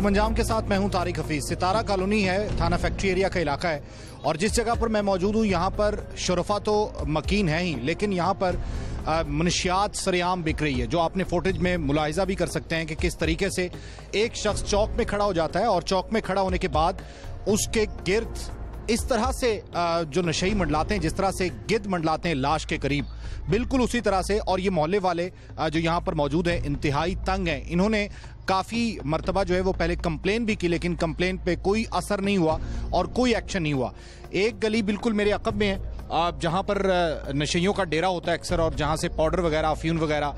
جرم انجام کے ساتھ میں ہوں تاریخ حفیظ۔ ستارہ کالونی ہے، تھانہ فیکٹری ایریا کا علاقہ ہے۔ اور جس جگہ پر میں موجود ہوں، یہاں پر شرفا تو مکین ہے ہی، لیکن یہاں پر منشیات سریام بک رہی ہے، جو آپ نے فوٹیج میں ملاحظہ بھی کر سکتے ہیں کہ کس طریقے سے ایک شخص چوک میں کھڑا ہو جاتا ہے اور چوک میں کھڑا ہونے کے بعد اس کے گرد اس طرح سے جو نشائی منڈلاتے ہیں، جس طرح سے گد منڈلاتے ہیں لاش کے قریب، بالکل اسی طرح سے، اور یہ محلے والے جو یہاں پر موجود ہیں، انتہائی تنگ ہیں۔ انہوں نے کافی مرتبہ جو ہے وہ پہلے کمپلین بھی کی، لیکن کمپلین پہ کوئی اثر نہیں ہوا اور کوئی ایکشن نہیں ہوا۔ ایک گلی بالکل میرے عقب میں ہے۔ جہاں پر نشیوں کا ڈیرا ہوتا ہے اکثر، اور جہاں سے پاؤڈر وغیرہ آفیون وغیرہ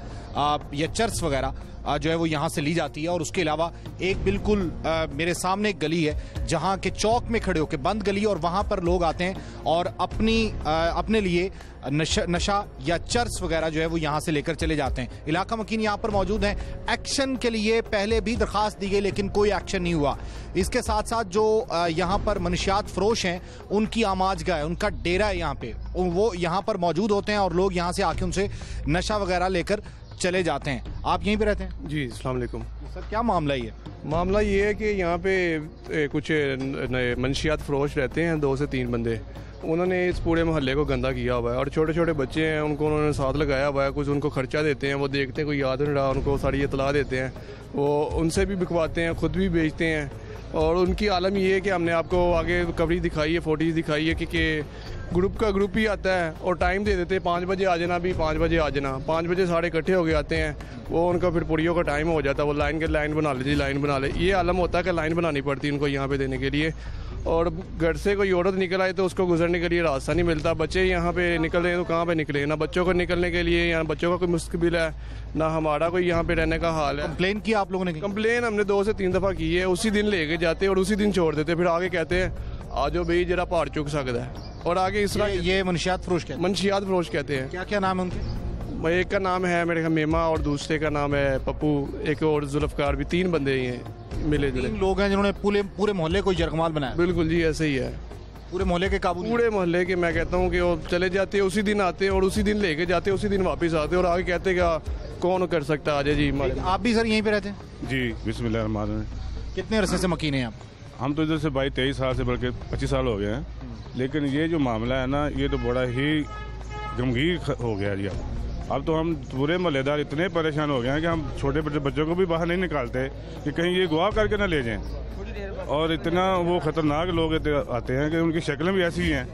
یا چرس وغیرہ جو ہے وہ یہاں سے لی جاتی ہے اور اس کے علاوہ ایک بالکل میرے سامنے ایک گلی ہے جہاں کے چوک میں کھڑے ہو کے بند گلی اور وہاں پر لوگ آتے ہیں اور اپنی اپنے لیے نشہ یا چرس وغیرہ جو ہے وہ یہاں سے لے کر چلے جاتے ہیں۔ علاقہ مکین یہاں پر موجود ہیں۔ ایکشن کے لیے پہلے بھی درخواست دی گئی لیکن کوئی ایکشن نہیں ہوا۔ اس کے ساتھ ساتھ جو یہاں پر منشیات فروش ہیں، ان کی آماج گاہ ہے، ان کا ڈیرا ہے یہاں پہ۔ وہ یہاں پر موجود ہوتے ہیں اور لوگ یہاں سے آ کے ان سے نشہ وغیرہ لے کر چلے جاتے ہیں۔ آپ یہیں پہ رہتے ہیں؟ جی السلام علیکم۔ سر کیا معاملہ یہ معاملہ یہ ہے کہ یہاں پہ کچھ نئے منشیات فروش رہتے ہیں دو سے تین بندے۔ انہوں نے اس پورے محلے کو گندہ کیا ہوا ہے اور چھوٹے چھوٹے بچے ہیں ان کو انہوں نے ساتھ لگایا ہوا ہے کچھ ان کو خرچہ دیتے ہیں وہ دیکھتے ہیں کوئی یاد نہیں رہا ان کو ساری اطلاع دیتے ہیں۔ وہ ان سے بھی بکواتے ہیں خود بھی بیچتے ہیں۔ اور ان کی عالم یہ ہے کہ ہم نے آپ کو آگے کوریج دکھائی ہے فوٹیج دکھائی ہے کہ, گروپ کا گروپ ہی آتا ہے اور ٹائم دے دیتے ہیں پانچ بجے آ جانا بھی پانچ بجے آ جانا۔ پانچ بجے ساڑھے اکٹھے ہو گئے آتے ہیں۔ وہ ان کا پھر پوریوں کا ٹائم ہو جاتا ہے۔ وہ لائن کے لائن بنا لے جی لائن بنا لے۔ یہ عالم ہوتا ہے کہ لائن بنانی پڑتی ان کو یہاں پہ دینے کے لیے۔ اور گھر سے کوئی عورت نکل آئے تو اس کو گزرنے کے لیے راستہ نہیں ملتا۔ بچے یہاں پہ نکل رہے ہیں تو کہاں پہ نکلے؟ نہ بچوں کو نکلنے کے لیے یا بچوں کا کوئی مستقبل ہے نہ ہمارا کوئی یہاں پہ رہنے کا حال ہے۔ کمپلین کیا آپ لوگوں نے؟ کمپلین ہم نے دو سے تین دفعہ کی ہے۔ اسی دن لے کے جاتے اور اسی دن چھوڑ دیتے۔ پھر آگے کہتے ہیں آج وہ بھائی جرا پہاڑ چک سکتا ہے۔ اور آگے اس طرح یہ منشیات فروش کہتے ہیں۔ منشیات فروش کہتے ہیں۔ کیا کیا نام ہے ان کے؟ ایک کا نام ہے میرے خیال میما اور دوسرے کا نام ہے پپو۔ ایک اور ذوالفقار بھی تین بندے ہی ہیں۔ ملے جلے۔ لوگ ہیں جنہوں نے پورے پورے محلے کو یرغمال بنایا۔ بالکل جی ایسے ہی ہے۔ پورے محلے کے قابو پورے محلے کے میں کہتا ہوں کہ وہ چلے جاتے ہیں اسی دن آتے ہیں اور اسی دن لے کے جاتے ہیں اسی دن واپس آتے ہیں اور آگے کہتے کہ کون کر سکتا آج جی آپ بھی سر یہیں پہ رہتے ہیں؟ جی بسم اللہ الرحمن الرحیم۔ کتنے عرصے سے مکین ہیں آپ؟ ہم تو ادھر سے بھائی تیئیس سال سے بلکہ پچیس سال ہو گئے ہیں۔ لیکن یہ جو معاملہ ہے نا یہ تو بڑا ہی گمگیر ہو گیا جی اب اب تو ہم پورے محلے دار اتنے پریشان ہو گئے ہیں کہ ہم چھوٹے بچوں کو بھی باہر نہیں نکالتے کہ کہیں یہ گوا کر کے نہ لے جائیں۔ اور اتنا وہ خطرناک لوگ آتے ہیں کہ ان کی شکلیں بھی ایسی ہیں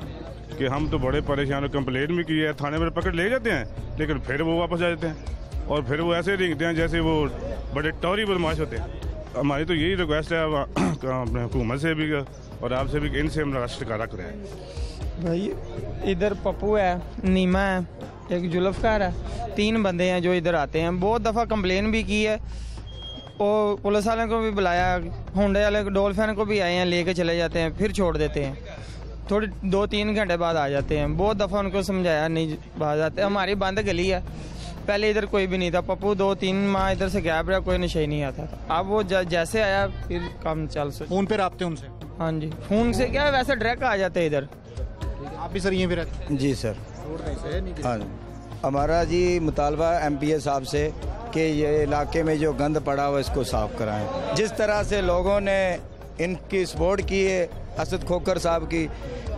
کہ ہم تو بڑے پریشان ہو کمپلین بھی کی ہے، تھانے میں پکڑ لے جاتے ہیں، لیکن پھر وہ واپس آ جاتے ہیں۔ اور پھر وہ ایسے رینگتے ہیں جیسے وہ بڑے ٹوری بدماش ہوتے ہیں۔ ہماری تو یہی ریکویسٹ ہے اپنے حکومت سے بھی اور آپ سے بھی ان سے ہم راشٹر کا رکھ رہے ہیں۔ بھائی، ادھر پپو ہے، نیما ہے۔ ایک جلف کار ہے۔ تین بندے ہیں جو ادھر آتے ہیں۔ بہت دفعہ کمپلین بھی کی ہے۔ اور پولیس والے کو بھی بلایا۔ ہونڈے والے ڈولفین کو بھی آئے ہیں لے کے چلے جاتے ہیں پھر چھوڑ دیتے ہیں۔ تھوڑی دو تین گھنٹے بعد آ جاتے ہیں۔ بہت دفعہ ان کو سمجھایا نہیں باہر جاتے ہماری بند گلی ہے۔ پہلے ادھر کوئی بھی نہیں تھا۔ پپو دو تین ماہ ادھر سے غائب رہا کوئی نشے نہیں آتا تھا۔ اب وہ جیسے آیا پھر کام چل سکتا۔ فون پہ رابطے ان سے؟ ہاں جی۔ فون سے کیا ویسے ڈریک آ جاتے ہیں ادھر۔ آپ بھی سر یہ بھی رہتے جی سر۔ ہاں جی۔ ہمارا جی مطالبہ ایم پی اے صاحب سے کہ یہ علاقے میں جو گند پڑا ہوا اس کو صاف کرائیں۔ جس طرح سے لوگوں نے ان کی سپورٹ کی ہے اسد کھوکر صاحب کی۔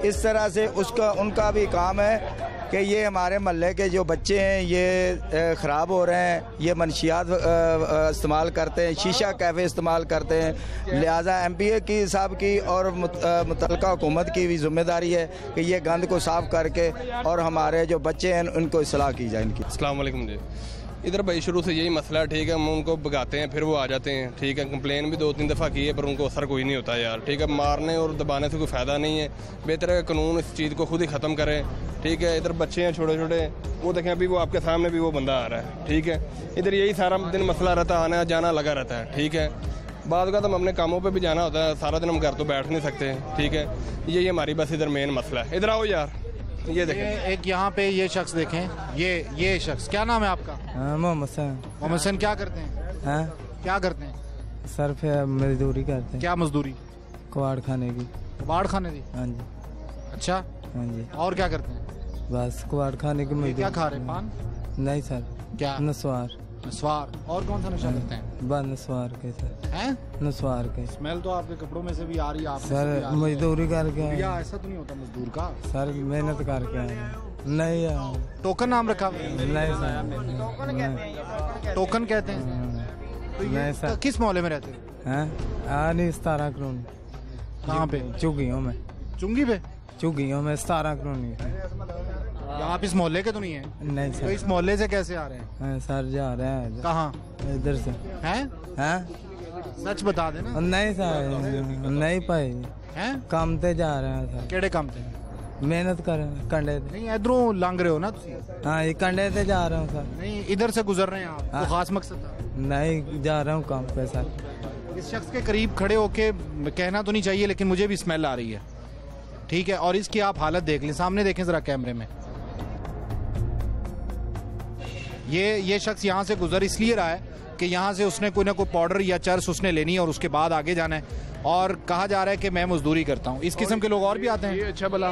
اس طرح سے اس کا، ان کا بھی کام ہے کہ یہ ہمارے محلے کے جو بچے ہیں، یہ خراب ہو رہے ہیں، یہ منشیات استعمال کرتے ہیں، شیشہ کیفے استعمال کرتے ہیں۔ لہٰذا ایم پی اے کی صاحب کی اور متعلقہ حکومت کی بھی ذمہ داری ہے کہ یہ گند کو صاف کر کے اور ہمارے جو بچے ہیں، ان کو اصلاح کی جائے ان کی۔ السلام علیکم جی۔ ادھر بھائی شروع سے یہی مسئلہ ہے، ٹھیک ہے، ہم ان کو بگاتے ہیں، پھر وہ آ جاتے ہیں، ٹھیک ہے، کمپلین بھی دو تین دفعہ کی ہے، پر ان کو اثر کوئی نہیں ہوتا یار، ٹھیک ہے، مارنے اور دبانے سے کوئی فائدہ نہیں ہے۔ بہتر ہے قانون اس چیز کو خود ہی ختم کرے ٹھیک ہے، ادھر بچے ہیں، چھوٹے چھوٹے، وہ دیکھیں ابھی وہ آپ کے سامنے بھی وہ بندہ آ رہا ہے، ٹھیک ہے۔ ادھر یہی سارا دن مسئلہ رہتا، آنا جانا لگا رہتا ہے، ٹھیک ہے۔ بعض اوقات ہم اپنے کاموں پہ بھی جانا ہوتا ہے، سارا دن ہم گھر تو بیٹھ نہیں سکتے، ٹھیک ہے۔ یہی ہماری بس ادھر مین مسئلہ ہے۔ ادھر آؤ یار۔ یہ دیکھیں۔ ایک یہاں پہ یہ شخص دیکھیں۔ یہ یہ شخص۔ کیا نام ہے آپ کا؟ ہاں، محمد حسین۔ محمد حسین کیا کرتے ہیں؟ ہاں؟ کیا کرتے ہیں؟ سر پہ مزدوری کرتے ہیں۔ کیا مزدوری؟ کباڑ کھانے کی۔ کباڑ کھانے کی؟ ہاں جی۔ اچھا۔ ہاں جی۔ اور کیا کرتے ہیں؟ بس کباڑ کھانے کی مزدوری کیا کھا رہے ہیں؟ پان؟ نہیں سر کیا؟ نسوار۔ نسوار۔ اور کون سا نشہ کرتے ہیں؟ بس نسوار کے سر نسوار کے۔ اسمیل تو آپ کے کپڑوں میں سے بھی آ رہی ہے سر مزدوری کر کے یا ایسا تو نہیں ہوتا مزدور کا؟ سر محنت کر کے آئے۔ نہیں ٹوکن نام رکھا نہیں سر۔ ٹوکن کہتے ہیں کس محلے میں رہتے ہیں ہاں؟ نہیں ستارہ کرونی کہاں پہ؟ چگی ہوں میں۔ چنگی پہ؟ چگی ہوں میں ستارہ کرونی آپ اس محلے کے تو نہیں ہیں؟ نہیں سر۔ اس محلے سے کیسے آ رہے ہیں؟ ہاں سر جا رہے ہیں۔ کہاں؟ ادھر سے۔ ہیں؟ ہاں؟ سچ بتا دینا نہیں سر نہیں پائی۔ ہیں؟ کام تے جا رہے ہیں سر۔ کیڑے کام تے؟ محنت کر رہے ہیں کنڈے تے۔ نہیں ادھروں لانگ رہے ہو نا تسی۔ ہاں یہ کنڈے تے جا رہے ہوں سر۔ نہیں ادھر سے گزر رہے ہیں آپ۔ ہاں۔ خاص مقصد تھا نہیں جا رہا ہوں کام پہ سر۔ اس شخص کے قریب کھڑے ہو کے کہنا تو نہیں چاہیے لیکن مجھے بھی سمیل آ رہی ہے۔ ٹھیک ہے اور اس کی آپ حالت دیکھ لیں۔ سامنے دیکھیں ذرا کیمرے میں۔ یہ یہ شخص یہاں سے گزر اس لیے رہا ہے کہ یہاں سے اس نے کوئی نہ کوئی پاؤڈر یا چرس اس نے لینی ہے اور اس کے بعد آگے جانا ہے اور کہا جا رہا ہے کہ میں مزدوری کرتا ہوں۔ اس قسم کے لوگ اور بھی آتے ہیں۔ یہ اچھا بلا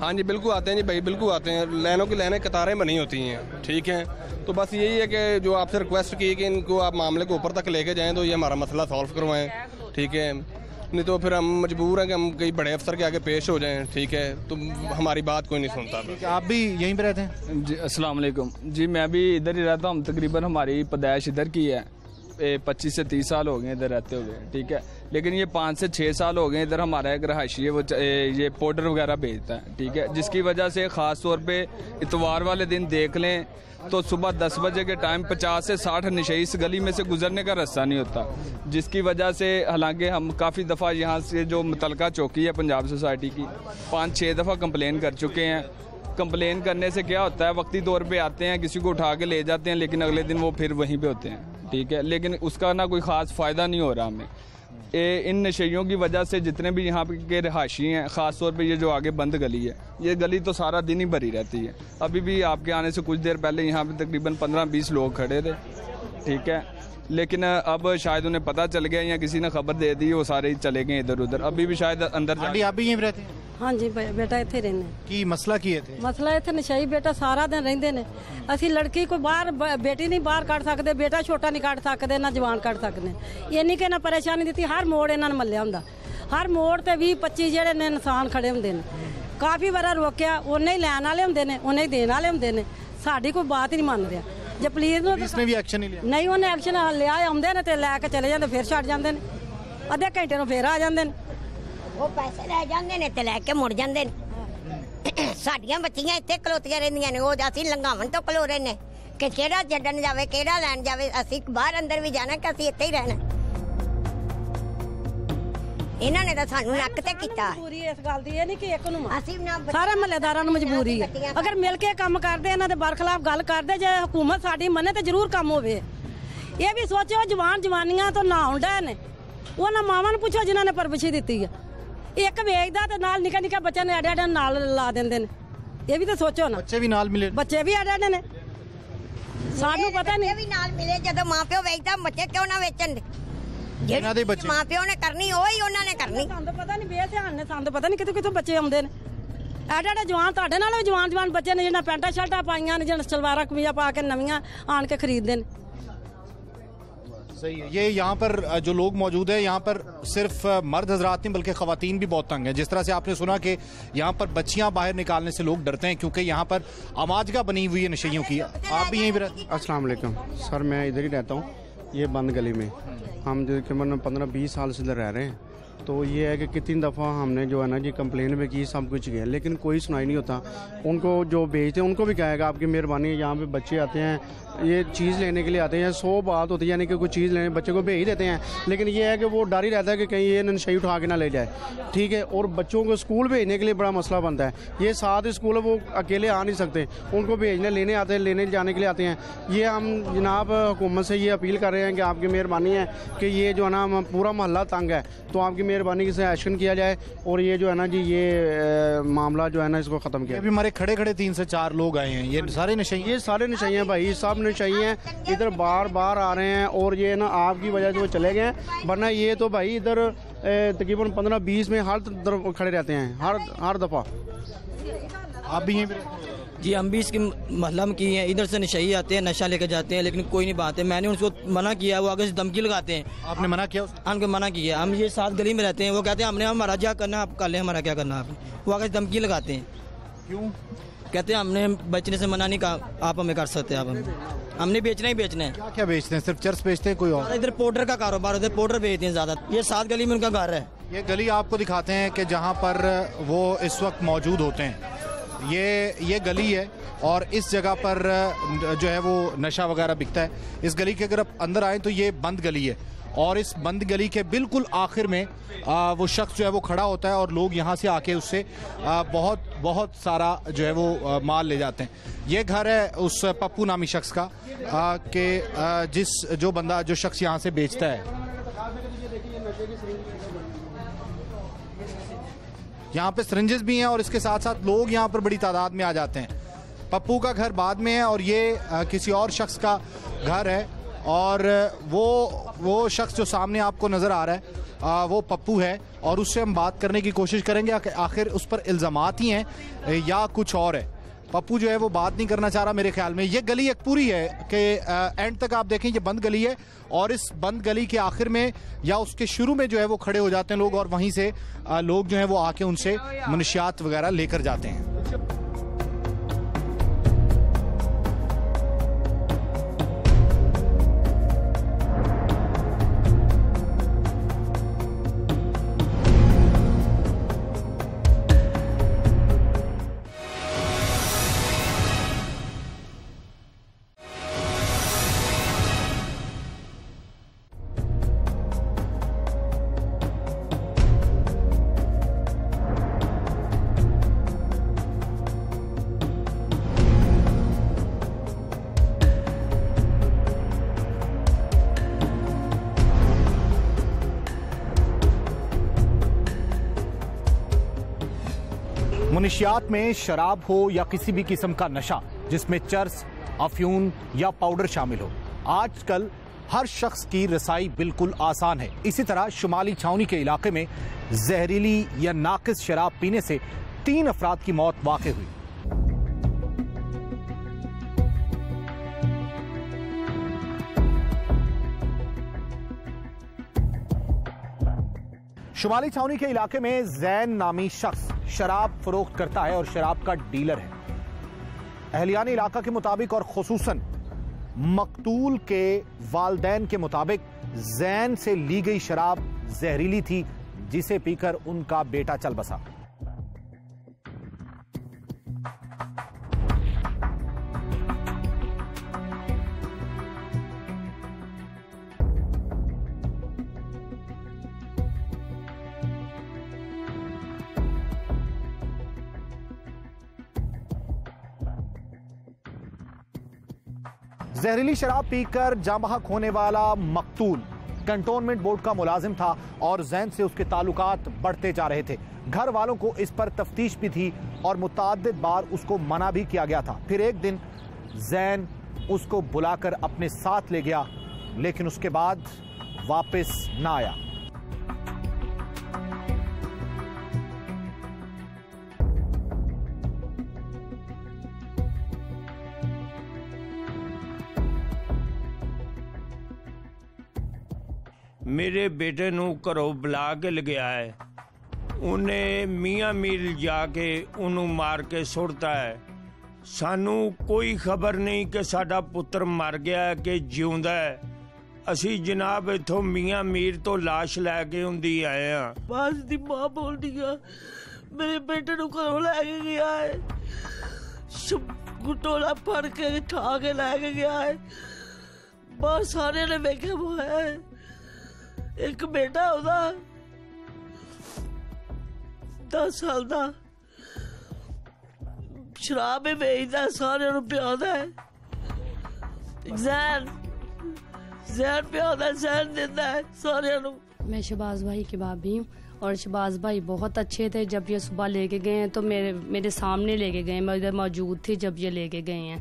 ہاں جی بالکل آتے ہیں جی بھائی بالکل آتے ہیں۔ لینوں کی لینیں قطاریں بنی ہوتی ہیں۔ ٹھیک ہے۔ تو بس یہی ہے کہ جو آپ سے ریکویسٹ کی کہ ان کو آپ معاملے کو اوپر تک لے کے جائیں تو یہ ہمارا مسئلہ سالو کروائیں۔ ٹھیک ہے۔ نہیں تو پھر ہم مجبور ہیں کہ ہم کئی بڑے افسر کے آگے پیش ہو جائیں ٹھیک ہے؟ تو ہماری بات کوئی نہیں سنتا۔ آپ بھی یہیں پہ رہتے ہیں؟ جی السلام علیکم۔ جی میں بھی ادھر ہی رہتا ہوں تقریباً ہماری پیدائش ادھر کی ہے۔ پچیس سے تیس سال ہو گئے ادھر رہتے ہوئے، ٹھیک ہے؟ لیکن یہ پانچ سے چھ سال ہو گئے ادھر ہمارا ایک رہائشی ہے وہ یہ پاؤڈر وغیرہ بھیجتا ہے، ٹھیک ہے؟ جس کی وجہ سے خاص طور پہ اتوار والے دن دیکھ لیں تو صبح دس بجے کے ٹائم پچاس سے ساٹھ نشیس گلی میں سے گزرنے کا رستہ نہیں ہوتا، جس کی وجہ سے حالانکہ ہم کافی دفعہ یہاں سے جو متعلقہ چوکی ہے پنجاب سوسائٹی کی، پانچ چھ دفعہ کمپلین کر چکے ہیں۔ کمپلین کرنے سے کیا ہوتا ہے، وقتی طور پہ آتے ہیں، کسی کو اٹھا کے لے جاتے ہیں، لیکن اگلے دن وہ پھر وہیں پہ ہوتے ہیں۔ ٹھیک ہے، لیکن اس کا نہ کوئی خاص فائدہ نہیں ہو رہا ہمیں۔ ان نشیوں کی وجہ سے جتنے بھی یہاں کے رہائشی ہیں، خاص طور پہ یہ جو آگے بند گلی ہے، یہ گلی تو سارا دن ہی بھری رہتی ہے۔ ابھی بھی آپ کے آنے سے کچھ دیر پہلے یہاں پہ تقریباً پندرہ بیس لوگ کھڑے تھے، ٹھیک ہے۔ لیکن اب شاید انہیں پتہ چل گیا یا کسی نے خبر دے دی، وہ سارے چلے گئے ادھر ادھر۔ ابھی بھی شاید اندر ابھی ہاں جی، یہیں رہتے ہیں؟ ਹਾਂਜੀ ਬੇਟਾ ਇੱਥੇ ਰਹਿੰਦੇ। ਕੀ ਮਸਲਾ ਕੀ ਹੈ ਇੱਥੇ? ਮਸਲਾ ਇੱਥੇ ਨਸ਼ਈ ਬੇਟਾ ਸਾਰਾ ਦਿਨ ਰਹਿੰਦੇ ਨੇ। ਅਸੀਂ ਲੜਕੀ ਕੋਈ ਬਾਹਰ ਬੇਟੀ ਨਹੀਂ ਬਾਹਰ ਕੱਢ ਸਕਦੇ ਬੇਟਾ ਛੋਟਾ ਨਹੀਂ ਕੱਢ ਸਕਦੇ ਨਾ ਜਵਾਨ ਕੱਢ ਸਕਦੇ। ਇੰਨੀ ਕਿ ਨਾ ਪਰੇਸ਼ਾਨੀ ਦਿੱਤੀ ਹਰ ਮੋੜ ਇਹਨਾਂ ਨੇ ਮੱਲਿਆ ਹੁੰਦਾ। ਹਰ ਮੋੜ ਤੇ 20 25 ਜਿਹੜੇ ਨੇ ਇਨਸਾਨ ਖੜੇ ਹੁੰਦੇ ਨੇ। ਕਾਫੀ ਵਾਰਾ ਰੋਕਿਆ ਉਹਨੇ ਹੀ ਲੈਣ ਵਾਲੇ ਹੁੰਦੇ ਨੇ ਉਹਨੇ ਹੀ ਦੇਣ ਵਾਲੇ ਹੁੰਦੇ ਨੇ। ਸਾਡੀ ਕੋਈ ਬਾਤ ਹੀ ਨਹੀਂ ਮੰਨ ਰਿਹਾ। ਜੇ ਪੁਲਿਸ ਨੂੰ ਪੁਲਿਸ ਨੇ ਵੀ ਐਕਸ਼ਨ ਨਹੀਂ ਲਿਆ। ਨਹੀਂ ਉਹਨੇ ਐਕਸ਼ਨ ਲਿਆ ਆਉਂਦੇ ਨੇ ਤੇ ਲੈ ਕੇ ਚਲੇ ਜਾਂਦੇ ਫਿਰ ਛੱਡ ਜਾਂਦੇ ਨੇ। ਅੱਧੇ ਘੰਟੇ ਨੂੰ ਫੇਰ ਆ ਜਾਂਦੇ ਨੇ। ਉਹ ਪੈਸੇ ਲੈ ਜਾਂਦੇ ਨੇ ਤੇ ਲੈ ਕੇ ਮੁੜ ਜਾਂਦੇ ਨੇ। ਸਾਡੀਆਂ ਬੱਚੀਆਂ ਇੱਥੇ ਖਲੋਤੀਆਂ ਰਹਿੰਦੀਆਂ ਨੇ ਉਹ ਅਸੀਂ ਲੰਘਾਵਣ ਤੋਂ ਖਲੋ ਰਹੇ ਨੇ ਕਿ ਕਿਹੜਾ ਛੱਡਣ ਜਾਵੇ ਕਿਹੜਾ ਲੈਣ ਜਾਵੇ ਅਸੀਂ ਬਾਹਰ ਅੰਦਰ ਵੀ ਜਾਣਾ ਕਿ ਅਸੀਂ ਇੱਥੇ ਹੀ ਰਹਿਣਾ? ਇਹਨਾਂ ਨੇ ਤਾਂ ਸਾਨੂੰ ਨੱਕ ਤੇ ਕੀਤਾ। ਮਜਬੂਰੀ ਇਸ ਗੱਲ ਦੀ ਇਹ ਨਹੀਂ ਕਿ ਇੱਕ ਨੂੰ ਅਸੀਂ ਨਾ ਸਾਰੇ ਮਹੱਲੇਦਾਰਾਂ ਨੂੰ ਮਜਬੂਰੀ ਹੈ। ਅਗਰ ਮਿਲ ਕੇ ਕੰਮ ਕਰਦੇ ਇਹਨਾਂ ਦੇ ਬਰਖਲਾਫ ਗੱਲ ਕਰਦੇ ਜੇ ਹਕੂਮਤ ਸਾਡੀ ਮੰਨੇ ਤੇ ਜ਼ਰੂਰ ਕੰਮ ਹੋਵੇ। ਇਹ ਵੀ ਸੋਚੋ ਜਵਾਨ ਜਵਾਨੀਆਂ ਤੋਂ ਨਾ ਹੁੰਦਾ ਨੇ ਉਹਨਾਂ ਮਾਵਾਂ ਨੂੰ ਪੁੱਛੋ ਜਿਨ੍ਹਾਂ ਨੇ ਪਰਵਿਸ਼ ਦਿੱਤੀ ਹੈ ਇੱਕ ਵੇਚਦਾ ਤੇ ਨਾਲ ਨਿੱਕਾ ਨਿੱਕਾ ਬੱਚਿਆਂ ਨੇ ਐਡੇ ਐਡੇ ਨਾਲ ਲਾ ਦਿੰਦੇ ਨੇ। ਇਹ ਵੀ ਤਾਂ ਸੋਚੋ ਨਾ। ਬੱਚੇ ਵੀ ਨਾਲ ਮਿਲੇ। ਬੱਚੇ ਵੀ ਐਡੇ ਐਡੇ ਨੇ। ਸਾਨੂੰ ਪਤਾ ਨਹੀਂ ਇਹ ਵੀ ਨਾਲ ਮਿਲੇ ਜਦੋਂ ਮਾਪਿਓ ਵੇਚਦਾ ਬੱਚੇ ਕਿਉਂ ਨਾ ਵੇਚਣ ਦੇ? ਇਹਨਾਂ ਦੇ ਬੱਚੇ। ਮਾਪਿਓ ਨੇ ਕਰਨੀ ਉਹ ਹੀ ਉਹਨਾਂ ਨੇ ਕਰਨੀ। ਸਾਨੂੰ ਪਤਾ ਨਹੀਂ ਬੇਧਿਆਨ ਨੇ ਸਾਨੂੰ ਪਤਾ ਨਹੀਂ ਕਿਤੋਂ ਕਿਤੋਂ ਬੱਚੇ ਆਉਂਦੇ ਨੇ। ਐਡਾ ਐਡਾ ਜਵਾਨ ਤੁਹਾਡੇ ਨਾਲ ਵੀ ਜਵਾਨ ਜਵਾਨ ਬੱਚੇ ਨੇ ਜਿਹਨਾਂ ਪੈਂਟਾਂ ਸ਼ਰਟਾਂ ਪਾਈਆਂ ਨੇ ਜਿਹਨਾਂ ਸਲਵਾਰਾਂ ਕਮੀਜ਼ਾਂ ਪਾ ਕੇ ਨਵੀਆਂ ਆਣ ਕੇ ਖਰੀਦਦੇ ਨੇ। صحیح ہے۔ یہ یہاں پر جو لوگ موجود ہیں، یہاں پر صرف مرد حضرات نہیں، بلکہ خواتین بھی بہت تنگ ہیں۔ جس طرح سے آپ نے سنا کہ یہاں پر بچیاں باہر نکالنے سے لوگ ڈرتے ہیں، کیونکہ یہاں پر آماجگاہ بنی ہوئی ہے نشیوں کی۔ آپ بھی یہیں پہ السلام علیکم۔ سر، میں ادھر ہی رہتا ہوں، یہ بند گلی میں۔ ہم تقریباً پندرہ بیس سال سے ادھر رہ رہے ہیں۔ تو یہ ہے کہ کتنی دفعہ ہم نے جو ہے نا جی کمپلین بھی کی، سب کچھ کیا، لیکن کوئی سنائی نہیں ہوتا۔ ان کو جو بھیجتے ہیں، ان کو بھی کہا ہے کہ آپ کی مہربانی ہے، یہاں پہ بچے آتے ہیں، یہ چیز لینے کے لیے آتے ہیں سو بات ہوتی ہے یعنی کہ کوئی چیز لینے، بچے کو بھیج دیتے ہیں۔ لیکن یہ ہے کہ وہ ڈر ہی رہتا ہے کہ کہیں یہ نشئی اٹھا کے نہ لے جائے۔ ٹھیک ہے، اور بچوں کو اسکول بھیجنے کے لیے بڑا مسئلہ بنتا ہے۔ یہ ساتھ اسکول وہ اکیلے آ نہیں سکتے۔ ان کو بھیجنے، لینے آتے ہیں، لینے جانے کے لیے آتے ہیں۔ یہ ہم جناب حکومت سے یہ اپیل کر رہے ہیں کہ آپ کی مہربانی ہے کہ یہ جو ہے نا پورا محلہ تنگ ہے، تو آپ کی مہربانی سے ایکشن کیا جائے اور یہ جو ہے نا جی یہ معاملہ جو ہے نا اس کو ختم کیا ابھی ہمارے کھڑے کھڑے تین سے چار لوگ آئے ہیں یہ سارے نشئی یہ سارے نشائی ہیں بھائی سب نشائی ہیں ادھر بار بار آ رہے ہیں اور یہ نا آپ کی وجہ سے وہ چلے گئے ہیں ورنہ یہ تو بھائی ادھر تقریباً پندرہ بیس میں ہر کھڑے رہتے ہیں ہر ہر دفعہ۔ آپ بھی یہیں پہ جی ہم بھی اس کی محلم کی ہیں۔ ادھر سے نشئی آتے ہیں نشہ لے کے جاتے ہیں لیکن کوئی نہیں بات ہے میں نے ان کو منع کیا وہ آگے سے دھمکی لگاتے ہیں۔ آپ نے منع کیا ہم ہاں، کو؟ منع کیا۔ ہم یہ ساتھ گلی میں رہتے ہیں وہ کہتے ہیں ہم نے ہمارا کیا کرنا آپ کر لیں ہمارا کیا کرنا آپ وہ آگے سے دھمکی لگاتے ہیں۔ کیوں؟ کہتے ہیں ہم نے بچنے سے منع نہیں کہا آپ ہمیں کر سکتے آپ ہمیں ہم نے بیچنا ہی بیچنا ہے۔ کیا کیا بیچتے ہیں؟ صرف چرس بیچتے ہیں کوئی اور؟ ادھر پاؤڈر کا کاروبار ادھر پاؤڈر بیچتے ہیں زیادہ۔ یہ سات گلی میں ان کا گھر ہے۔ یہ گلی آپ کو دکھاتے ہیں کہ جہاں پر وہ اس وقت موجود ہوتے ہیں۔ یہ یہ گلی ہے اور اس جگہ پر جو ہے وہ نشہ وغیرہ بکتا ہے۔ اس گلی کے اگر آپ اندر آئیں تو یہ بند گلی ہے۔ اور اس بند گلی کے بالکل آخر میں آ, وہ شخص جو ہے وہ کھڑا ہوتا ہے اور لوگ یہاں سے آ کے اس سے آ, بہت بہت سارا جو ہے وہ آ, مال لے جاتے ہیں۔ یہ گھر ہے اس پپو نامی شخص کا کہ جس جو بندہ جو شخص یہاں سے بیچتا ہے۔ یہاں پہ سرنجز بھی ہیں اور اس کے ساتھ ساتھ لوگ یہاں پر بڑی تعداد میں آ جاتے ہیں۔ پپو کا گھر بعد میں ہے اور یہ کسی اور شخص کا گھر ہے۔ اور وہ وہ شخص جو سامنے آپ کو نظر آ رہا ہے آ, وہ پپو ہے۔ اور اس سے ہم بات کرنے کی کوشش کریں گے۔ کہ آخر اس پر الزامات ہی ہیں یا کچھ اور ہے۔ پپو جو ہے وہ بات نہیں کرنا چاہ رہا میرے خیال میں۔ یہ گلی ایک پوری ہے کہ اینڈ تک آپ دیکھیں، یہ بند گلی ہے اور اس بند گلی کے آخر میں یا اس کے شروع میں جو ہے وہ کھڑے ہو جاتے ہیں لوگ اور وہیں سے لوگ جو ہیں وہ آ کے ان سے منشیات وغیرہ لے کر جاتے ہیں۔ منشیات میں شراب ہو یا کسی بھی قسم کا نشہ جس میں چرس، افیون یا پاؤڈر شامل ہو۔ آج کل ہر شخص کی رسائی بالکل آسان ہے۔ اسی طرح شمالی چھاونی کے علاقے میں زہریلی یا ناقص شراب پینے سے تین افراد کی موت واقع ہوئی۔ شمالی چھاونی کے علاقے میں زین نامی شخص شراب فروخت کرتا ہے اور شراب کا ڈیلر ہے۔ اہلیان علاقہ کے مطابق اور خصوصاً مقتول کے والدین کے مطابق زین سے لی گئی شراب زہریلی تھی، جسے پی کر ان کا بیٹا چل بسا۔ زہریلی شراب پی کر جاں بحق ہونے والا مقتول۔ کنٹونمنٹ بورڈ کا ملازم تھا اور زین سے اس کے تعلقات بڑھتے جا رہے تھے۔ گھر والوں کو اس پر تفتیش بھی تھی اور متعدد بار اس کو منع بھی کیا گیا تھا۔ پھر ایک دن زین اس کو بلا کر اپنے ساتھ لے گیا، لیکن اس کے بعد واپس نہ آیا۔ ਮੇਰੇ ਬੇਟੇ ਨੂੰ ਘਰੋਂ ਬੁਲਾ ਕੇ ਲਗਿਆ ਹੈ। ਉਹਨੇ ਮੀਆਂ ਮੀਰ ਜਾ ਕੇ ਉਹਨੂੰ ਮਾਰ ਕੇ ਸੁੱਟਤਾ ਹੈ। ਸਾਨੂੰ ਕੋਈ ਖਬਰ ਨਹੀਂ ਕਿ ਸਾਡਾ ਪੁੱਤਰ ਮਰ ਗਿਆ ਕਿ ਜਿਉਂਦਾ ਹੈ। ਅਸੀਂ ਜਨਾਬ ਇੱਥੋਂ ਮੀਆਂ ਮੀਰ ਤੋਂ ਲਾਸ਼ ਲੈ ਕੇ ਹੁੰਦੀ ਆਏ ਆ ਬਾਸ ਦੀ ਮਾਂ ਬੋਲਦੀ ਆ, ਮੇਰੇ ਬੇਟੇ ਨੂੰ ਘਰੋਂ ਲੈ ਕੇ ਗਿਆ ਹੈ। ਸ਼ੁਭ ਗੁਟੋਲਾ ਫੜ ਕੇ ਠਾ ਕੇ ਲੈ ਕੇ ਗਿਆ ਹੈ। ਬਾਹਰ ਸਾਰਿਆਂ ਨੇ ਵੇਖਿਆ ਹੋਇਆ ਹੈ। ایک بیٹا ہوتا۔ دس سال دا۔ شراب ہی بیچتا سارے نو پیادا ہے۔ زہر۔ زہر پیادا ہے، زہر دیتا ہے، سارے نو میں شباز بھائی کی بھابھی ہوں اور شباز بھائی بہت اچھے تھے۔ جب یہ صبح لے کے گئے ہیں تو میرے میرے سامنے لے کے گئے ہیں۔ میں ادھر موجود تھی جب یہ لے کے گئے ہیں۔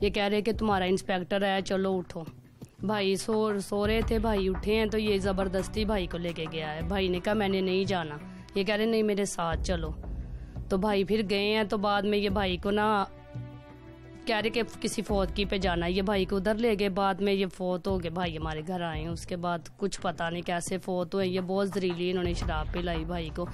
یہ کہہ رہے کہ تمہارا انسپیکٹر آیا چلو اٹھو۔ بھائی سو سو رہے تھے، بھائی اٹھے ہیں تو یہ زبردستی بھائی کو لے کے گیا ہے۔ بھائی نے کہا، میں نے نہیں جانا۔ یہ کہہ رہے، نہیں میرے ساتھ چلو۔ تو بھائی پھر گئے ہیں تو بعد میں یہ بھائی کو نا کہہ رہے کہ کسی فوت کی پہ جانا یہ بھائی کو ادھر لے گئے، بعد میں یہ فوت ہو گئے۔ بھائی ہمارے گھر آئے ہیں، اس کے بعد کچھ پتہ نہیں کیسے فوت ہوئے۔ یہ بہت زریلی انہوں نے شراب پلائی بھائی کو۔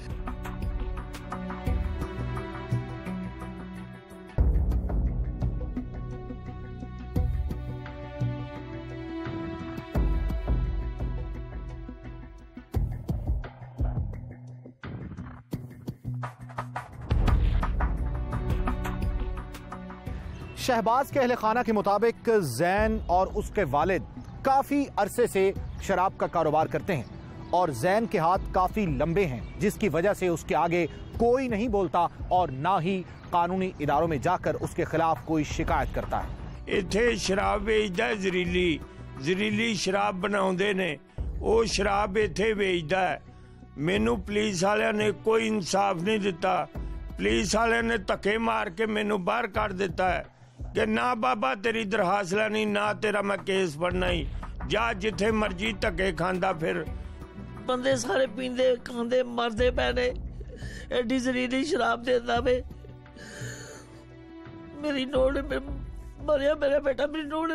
شہباز کے اہل خانہ کے مطابق زین اور اس کے والد کافی عرصے سے شراب کا کاروبار کرتے ہیں اور زین کے ہاتھ کافی لمبے ہیں، جس کی وجہ سے اس کے آگے کوئی نہیں بولتا اور نہ ہی قانونی اداروں میں جا کر اس کے خلاف کوئی شکایت کرتا ہے۔ ایتھے شراب ویچتا زریلی۔ زریلی شراب بناؤں نے۔ وہ شراب ایتھے ویجدہ ہے۔ مینو پولیس آلیا نے کوئی انصاف نہیں دیتا پلیس والے نے تکے مار کے مینو باہر کر دیتا ہے۔ ਕਿ ਨਾ ਬਾਬਾ ਤੇਰੀ ਦਰਖਾਸਤ ਲੈਣੀ ਨਾ ਤੇਰਾ ਮੈਂ ਕੇਸ ਪੜਨਾ ਹੀ। ਜਾ ਜਿੱਥੇ ਮਰਜ਼ੀ ਧੱਕੇ ਖਾਂਦਾ ਫਿਰ। ਬੰਦੇ ਸਾਰੇ ਪੀਂਦੇ, ਖਾਂਦੇ, ਮਰਦੇ ਪਏ ਨੇ। ਐਡੀ ਜ਼ਰੀਲੀ ਸ਼ਰਾਬ ਦੇਦਾ ਵੇ ਮੇਰੀ ਨੋੜ ਮਰਿਆ, ਮੇਰਾ ਬੇਟਾ ਮੇਰੀ ਨੋੜ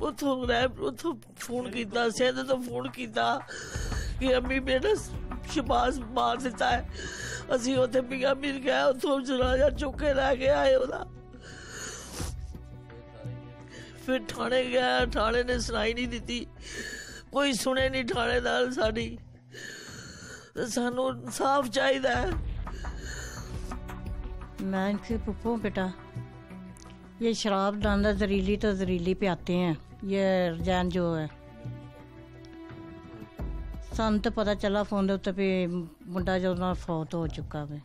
ਉਥੋਂ ਰਹਿ, ਉਥੋਂ ਫੋਨ ਕੀਤਾ ਸਿੰਧ ਤੋਂ ਫੋਨ ਕੀਤਾ ਕਿ ਅੰਮੀ ਬੇਟਾ ਸ਼ਬਾਜ਼ ਮਾਰ ਦਿੱਤਾ ਹੈ। ਅਸੀਂ ਉੱਥੇ ਪਿਆ ਮਿਲ ਗਿਆ ਉਥੋਂ ਜਨਾਜ਼ਾ ਚੁੱਕ ਕੇ ਲੈ ਕੇ ਆਏ ਉਹਦਾ। پھر تھانے گیا، تھانے نے سنائی نہیں دیتی۔ کوئی سنے نہیں تھانے دار ساری سانو صاف چاہیے میں ان سے پپو بیٹا، یہ شراب ڈاندہ زہریلی تو زہریلی پیاتے ہیں۔ یہ رجین جو ہے۔ سن تو پتا چلا فون دے اتنے بھی منڈا جو فوت ہو چکا ہے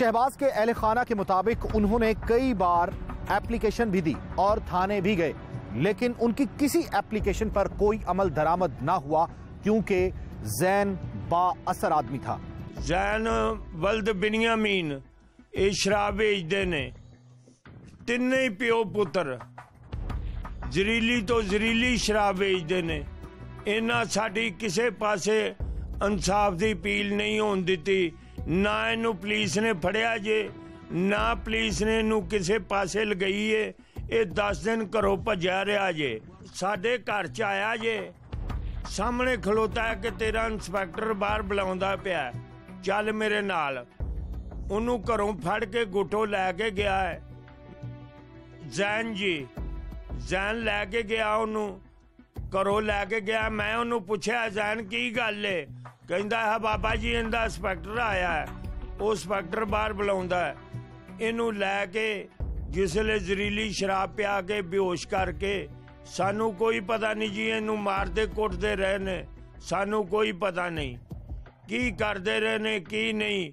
شہباز کے اہل خانہ کے مطابق انہوں نے کئی بار اپلیکیشن بھی دی اور تھانے بھی گئے، لیکن ان کی کسی اپلیکیشن پر کوئی عمل درامت نہ ہوا کیونکہ زین با اثر آدمی تھا۔ زین ولد بنیامین یہ شراب اجدے نے۔ تین پیو پتر ਜ਼ਰੀਲੀ تو ਜ਼ਰੀਲੀ ਸ਼ਰਾਬ اجدے نے۔ ਇਹਨਾਂ ساڑھی کسے پاسے انصاف دی پیل نہیں ਹੋਣ ਦਿੱਤੀ ਨਾ ਇਹਨੂੰ ਪੁਲਿਸ ਨੇ ਫੜਿਆ ਜੇ, ਨਾ ਪੁਲਿਸ ਨੇ ਇਹਨੂੰ ਕਿਸੇ ਪਾਸੇ ਲਗਾਈ ਏ, ਇਹ 10 ਦਿਨ ਘਰੋਂ ਭੱਜਿਆ ਰਿਹਾ ਜੇ, ਸਾਡੇ ਘਰ ਚ ਆਇਆ ਜੇ। ਸਾਹਮਣੇ ਖਲੋਤਾ ਹੈ ਕਿ ਤੇਰਾ ਇੰਸਪੈਕਟਰ ਬਾਹਰ ਬੁਲਾਉਂਦਾ ਪਿਆ ਚੱਲ ਮੇਰੇ ਨਾਲ। ਉਹਨੂੰ ਘਰੋਂ ਫੜ ਕੇ ਗੁੱਟੋ ਲੈ ਕੇ ਗਿਆ ਹੈ। ਜ਼ੈਨ ਜੀ, ਜ਼ੈਨ ਲੈ ਕੇ ਗਿਆ ਉਹਨੂੰ। ਘਰੋਂ ਲੈ ਕੇ ਗਿਆ, ਮੈਂ ਉਹਨੂੰ ਪੁੱਛਿਆ, ਜ਼ੈਨ ਕੀ ਗੱਲ ਏ? ਕਹਿੰਦਾ ਹੈ ਬਾਬਾ ਜੀ ਇਹਦਾ ਇੰਸਪੈਕਟਰ ਆਇਆ ਹੈ। ਉਹ ਇੰਸਪੈਕਟਰ ਬਾਹਰ ਬੁਲਾਉਂਦਾ ਹੈ। ਇਹਨੂੰ ਲੈ ਕੇ ਜਿਸਲੇ ਜ਼ਰੀਲੀ ਸ਼ਰਾਬ ਪਿਆ ਕੇ, ਬੇਹੋਸ਼ ਕਰਕੇ, ਸਾਨੂੰ ਕੋਈ ਪਤਾ ਨਹੀਂ ਜੀ ਇਹਨੂੰ ਮਾਰਦੇ ਕੁੱਟਦੇ ਰਹੇ ਨੇ ਸਾਨੂੰ ਕੋਈ ਪਤਾ ਨਹੀਂ। ਕੀ ਕਰਦੇ ਰਹੇ ਨੇ ਕੀ ਨਹੀਂ।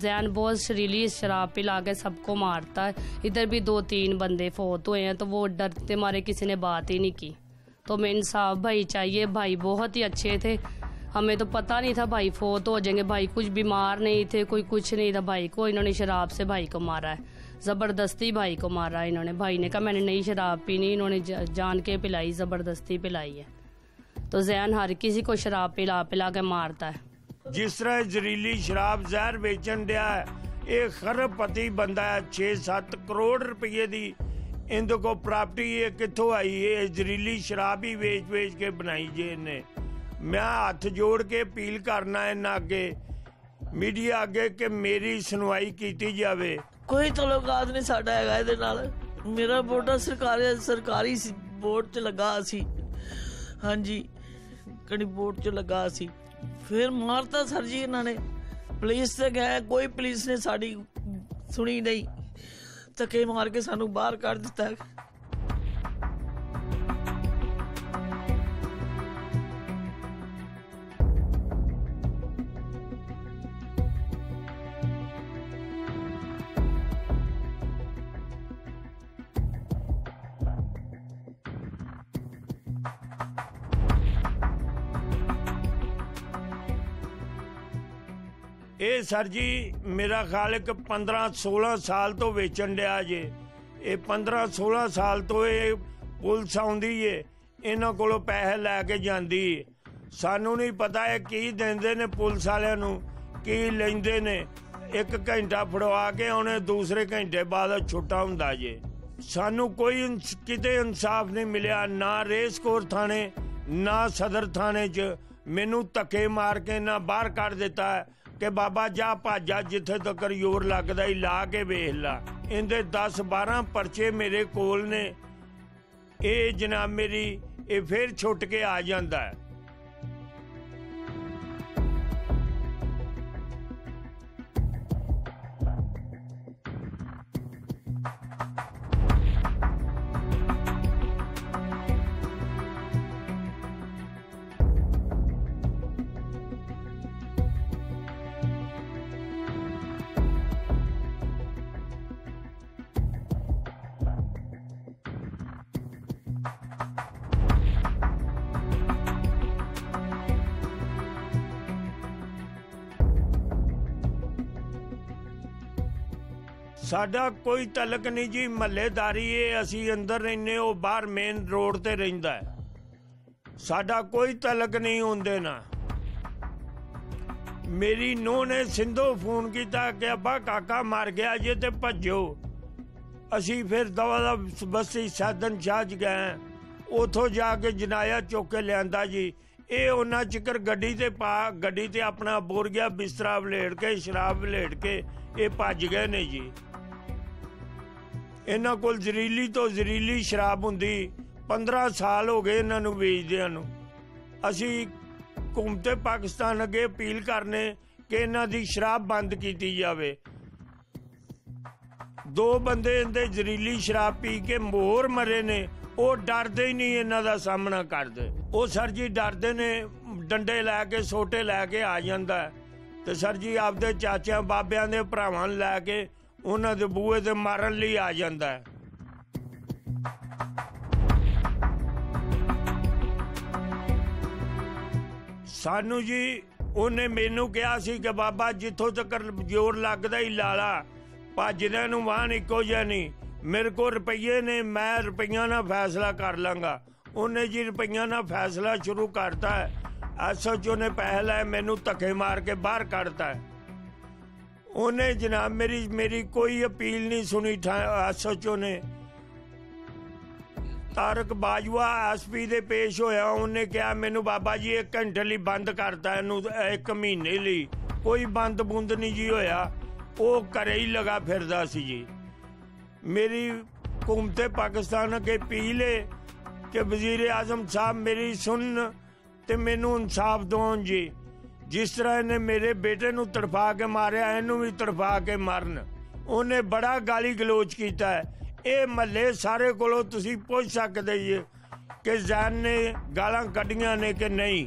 زین بہت شریلی شراب پلا کے سب کو مارتا ہے ادھر بھی دو تین بندے فوت ہوئے ہیں تو وہ ڈرتے مارے کسی نے بات ہی نہیں کی تو میں انصاف بھائی چاہیے بھائی بہت ہی اچھے تھے ہمیں تو پتہ نہیں تھا بھائی فوت ہو جائیں گے بھائی کچھ بیمار نہیں تھے کوئی کچھ نہیں تھا بھائی کو انہوں نے شراب سے بھائی کو مارا ہے زبردستی بھائی کو مارا ہے انہوں نے بھائی نے کہا میں نے نئی شراب پینی انہوں نے جان کے پلائی زبردستی پلائی ہے تو زین ہر کسی کو شراب پلا پلا کے مارتا ہے ਜਿਸ ਤਰ੍ਹਾਂ ਇਹ ਜ਼ਰੀਲੀ ਸ਼ਰਾਬ ਜ਼ਹਿਰ ਵੇਚਣ ਡਿਆ ਇਹ ਖਰਬਪਤੀ ਬੰਦਾ ਹੈ 6-7 ਕਰੋੜ ਰੁਪਏ ਦੀ ਇਹਦੇ ਕੋ ਪ੍ਰਾਪਰਟੀ ਇਹ ਕਿੱਥੋਂ ਆਈ? ਇਹ ਜ਼ਰੀਲੀ ਸ਼ਰਾਬ ਹੀ ਵੇਚ-ਵੇਚ ਕੇ ਬਣਾਈ ਜੇ ਇਹਨੇ। ਮੈਂ ਹੱਥ ਜੋੜ ਕੇ ਅਪੀਲ ਕਰਨਾ ਇਹਨਾਂ ਅੱਗੇ, ਮੀਡੀਆ ਅੱਗੇ ਕਿ ਮੇਰੀ ਸੁਣਵਾਈ ਕੀਤੀ ਜਾਵੇ। ਕੋਈ ਤਲੁਕਾਤ ਨਹੀਂ ਸਾਡਾ ਹੈਗਾ ਇਹਦੇ ਨਾਲ। ਮੇਰਾ ਬੋਟਾ ਸਰਕਾਰੀ ਸਰਕਾਰੀ ਸੀ ਬੋਰਡ 'ਚ ਲੱਗਾ ਸੀ। ਹਾਂਜੀ, ਕਣੀ ਬੋਰਡ 'ਚ ਲੱਗਾ ਸੀ। ਫਿਰ ਮਾਰਤਾ ਸਰ ਜੀ ਇਹਨਾਂ ਨੇ। ਪੁਲਿਸ ਤੇ ਗਏ, ਕੋਈ ਪੁਲਿਸ ਨੇ ਸਾਡੀ ਸੁਣੀ ਨਹੀਂ। ਧੱਕੇ ਮਾਰ ਕੇ ਸਾਨੂੰ ਬਾਹਰ ਕੱਢ ਦਿੱਤਾ। ਇਹ ਸਰ ਜੀ, ਮੇਰਾ ਖਿਆਲ ਹੈ ਕਿ 15 16 ਸਾਲ ਤੋਂ ਵੇਚਣ ਡਿਆ ਜੇ। ਇਹ 15 16 ਸਾਲ ਤੋਂ ਇਹ ਪੁਲਿਸ ਆਉਂਦੀ ਏ, ਇਹਨਾਂ ਕੋਲੋਂ ਪੈਸੇ ਲੈ ਕੇ ਜਾਂਦੀ ਏ। ਸਾਨੂੰ ਨਹੀਂ ਪਤਾ ਇਹ ਕੀ ਦਿੰਦੇ ਨੇ ਪੁਲਿਸ ਵਾਲਿਆਂ ਨੂੰ, ਕੀ ਲੈਂਦੇ ਨੇ। ਇੱਕ ਘੰਟਾ ਫੜਵਾ ਕੇ ਉਹਨੇ ਦੂਸਰੇ ਘੰਟੇ ਬਾਅਦ ਛੁੱਟਾ ਹੁੰਦਾ ਜੇ। ਸਾਨੂੰ ਕੋਈ ਕਿਤੇ ਇਨਸਾਫ ਨਹੀਂ ਮਿਲਿਆ, ਨਾ ਰੇਸਕੋਰ ਥਾਣੇ, ਨਾ ਸਦਰ ਥਾਣੇ 'ਚ। ਮੈਨੂੰ ਧੱਕੇ ਮਾਰ ਕੇ ਨਾ ਬਾਹਰ ਕੱਢ ਦਿੱਤਾ। ਕਿ ਬਾਬਾ ਜਾ ਭਾਜਾ ਜਿੱਥੇ ਤੱਕ ਯੋਰ ਲੱਗਦਾ ਹੀ ਲਾ ਕੇ ਵੇਖ ਲਾ। ਇਹਦੇ 10 12 ਪਰਚੇ ਮੇਰੇ ਕੋਲ ਨੇ। ਇਹ ਜਨਾਬ ਮੇਰੀ, ਇਹ ਫਿਰ ਛੁੱਟ ਕੇ ਆ ਜਾਂਦਾ ਹੈ। ਸਾਡਾ ਕੋਈ ਤਲਕ ਨਹੀਂ ਜੀ, ਮਹੱਲੇਦਾਰੀ ਏ, ਅਸੀਂ ਅੰਦਰ ਰਹਿੰਦੇ ਉਹ ਬਾਹਰ ਮੇਨ ਰੋਡ ਤੇ ਰਹਿੰਦਾ ਹੈ। ਸਾਡਾ ਕੋਈ ਤਲਕ ਨਹੀਂ ਹੁੰਦੇ ਨਾ। ਮੇਰੀ ਨੂੰਹ ਨੇ ਸਿੰਧੂ ਫੋਨ ਕੀਤਾ ਕਿ ਅੱਬਾ ਕਾਕਾ ਮਰ ਗਿਆ, ਜੇ ਤੇ ਭੱਜੋ। ਅਸੀਂ ਫਿਰ ਦਵਾ ਦਾ ਬਸੀ ਸਾਧਨ ਸ਼ਾਹ ਗਏ ਉਥੋਂ ਜਾ ਕੇ ਜਨਾਇਆ ਚੁੱਕ ਕੇ ਲਿਆਂਦਾ ਜੀ। ਇਹ ਉਹਨਾਂ ਚਿਕਰ ਗੱਡੀ ਤੇ ਪਾ, ਗੱਡੀ ਤੇ ਆਪਣਾ ਬੋਰ ਗਿਆ, ਬਿਸਤਰਾ ਵਲੇੜ ਕੇ, ਸ਼ਰਾਬ ਵਲੇੜ ਕੇ, ਇਹ ਭੱਜ ਗਏ ਨੇ ਜੀ। ਇਹਨਾਂ ਕੋਲ ਜ਼ਰੀਲੀ ਤੋਂ ਜ਼ਰੀਲੀ ਸ਼ਰਾਬ ਹੁੰਦੀ 15 ਸਾਲ ਹੋ ਗਏ ਇਹਨਾਂ ਨੂੰ ਵੇਚਦਿਆਂ ਨੂੰ। ਅਸੀਂ ਹਕੂਮਤ ਪਾਕਿਸਤਾਨ ਅੱਗੇ ਅਪੀਲ ਕਰਨੇ ਕਿ ਇਹਨਾਂ ਦੀ ਸ਼ਰਾਬ ਬੰਦ ਕੀਤੀ ਜਾਵੇ। ਦੋ ਬੰਦੇ ਇਹਦੇ ਜ਼ਰੀਲੀ ਸ਼ਰਾਬ ਪੀ ਕੇ ਮੋਰ ਮਰੇ ਨੇ, ਉਹ ਡਰਦੇ ਹੀ ਨਹੀਂ ਇਹਨਾਂ ਦਾ ਸਾਹਮਣਾ ਕਰਦੇ। ਉਹ ਸਰ ਜੀ ਡਰਦੇ ਨੇ, ਡੰਡੇ ਲੈ ਕੇ, ਸੋਟੇ ਲੈ ਕੇ ਆ ਜਾਂਦਾ। ਤੇ ਸਰ ਜੀ ਆਪਦੇ ਚਾਚਿਆਂ ਬਾਬਿਆਂ ਦੇ ਭਰਾਵਾਂ ਨੂੰ ਲੈ ਕੇ ਉਹਨਾਂ ਦੇ ਬੂਹੇ ਤੇ ਮਾਰਨ ਲਈ ਆ ਜਾਂਦਾ ਹੈ। ਸਾਨੂੰ ਜੀ, ਉਹਨੇ ਮੈਨੂੰ ਕਿਹਾ ਸੀ ਕਿ ਬਾਬਾ ਜਿੱਥੋਂ ਤੱਕ ਜ਼ੋਰ ਲੱਗਦਾ ਹੀ ਲਾਲਾ ਭੱਜਦਿਆਂ ਨੂੰ ਵਾਹਨ ਇੱਕੋ ਜਿਹਾ ਨਹੀਂ। ਮੇਰੇ ਕੋਲ ਰੁਪਈਏ ਨੇ, ਮੈਂ ਰੁਪਈਆਂ ਨਾਲ ਫੈਸਲਾ ਕਰ ਲਾਂਗਾ। ਉਹਨੇ ਜੀ ਰੁਪਈਆਂ ਨਾਲ ਫੈਸਲਾ ਸ਼ੁਰੂ ਕਰਤਾ ਹੈ। ਐਸਐਚਓ ਨੇ ਪੈਸੇ ਲਏ ਮੈਨੂੰ ਧੱਕੇ ਮਾਰ ਕੇ ਬਾਹਰ ਕੱਢਤਾ ਹੈ। ਉਹਨੇ ਜਨਾਬ, ਮੇਰੀ ਮੇਰੀ ਕੋਈ ਅਪੀਲ ਨਹੀਂ ਸੁਣੀ ਐਸਐਚਓ ਨੇ। ਤਾਰਕ ਬਾਜਵਾ ਐਸਪੀ ਦੇ ਪੇਸ਼ ਹੋਇਆ, ਉਹਨੇ ਕਿਹਾ, ਮੈਨੂੰ ਬਾਬਾ ਜੀ, ਇੱਕ ਘੰਟੇ ਲਈ ਬੰਦ ਕਰਤਾ ਇਹਨੂੰ, ਇੱਕ ਮਹੀਨੇ ਲਈ। ਕੋਈ ਬੰਦ ਬੁੰਦ ਨਹੀਂ ਜੀ ਹੋਇਆ। ਉਹ ਘਰੇ ਹੀ ਲਗਾ ਫਿਰਦਾ ਸੀ ਜੀ। ਮੇਰੀ ਹਕੂਮਤ ਪਾਕਿਸਤਾਨ ਅੱਗੇ ਅਪੀਲ ਹੈ ਕਿ ਵਜ਼ੀਰ ਆਜ਼ਮ ਸਾਹਿਬ ਮੇਰੀ ਸੁਣ ਤੇ ਮੈਨੂੰ ਇਨਸਾਫ ਦਿਵਾਉਣ ਜੀ। ਜਿਸ ਤਰ੍ਹਾਂ ਇਹਨੇ ਮੇਰੇ ਬੇਟੇ ਨੂੰ ਤੜਫਾ ਕੇ ਮਾਰਿਆ, ਇਹਨੂੰ ਵੀ ਤੜਫਾ ਕੇ ਮਾਰਨ। ਉਹਨੇ ਬੜਾ ਗਾਲੀ ਗਲੋਚ ਕੀਤਾ ਹੈ। ਇਹ ਮਹੱਲੇ ਸਾਰੇ ਕੋਲੋਂ ਤੁਸੀਂ ਪੁੱਛ ਸਕਦੇ ਜੀ ਕਿ ਜ਼ੈਨ ਨੇ ਗਾਲਾਂ ਕੱਢੀਆਂ ਨੇ ਕਿ ਨਹੀਂ।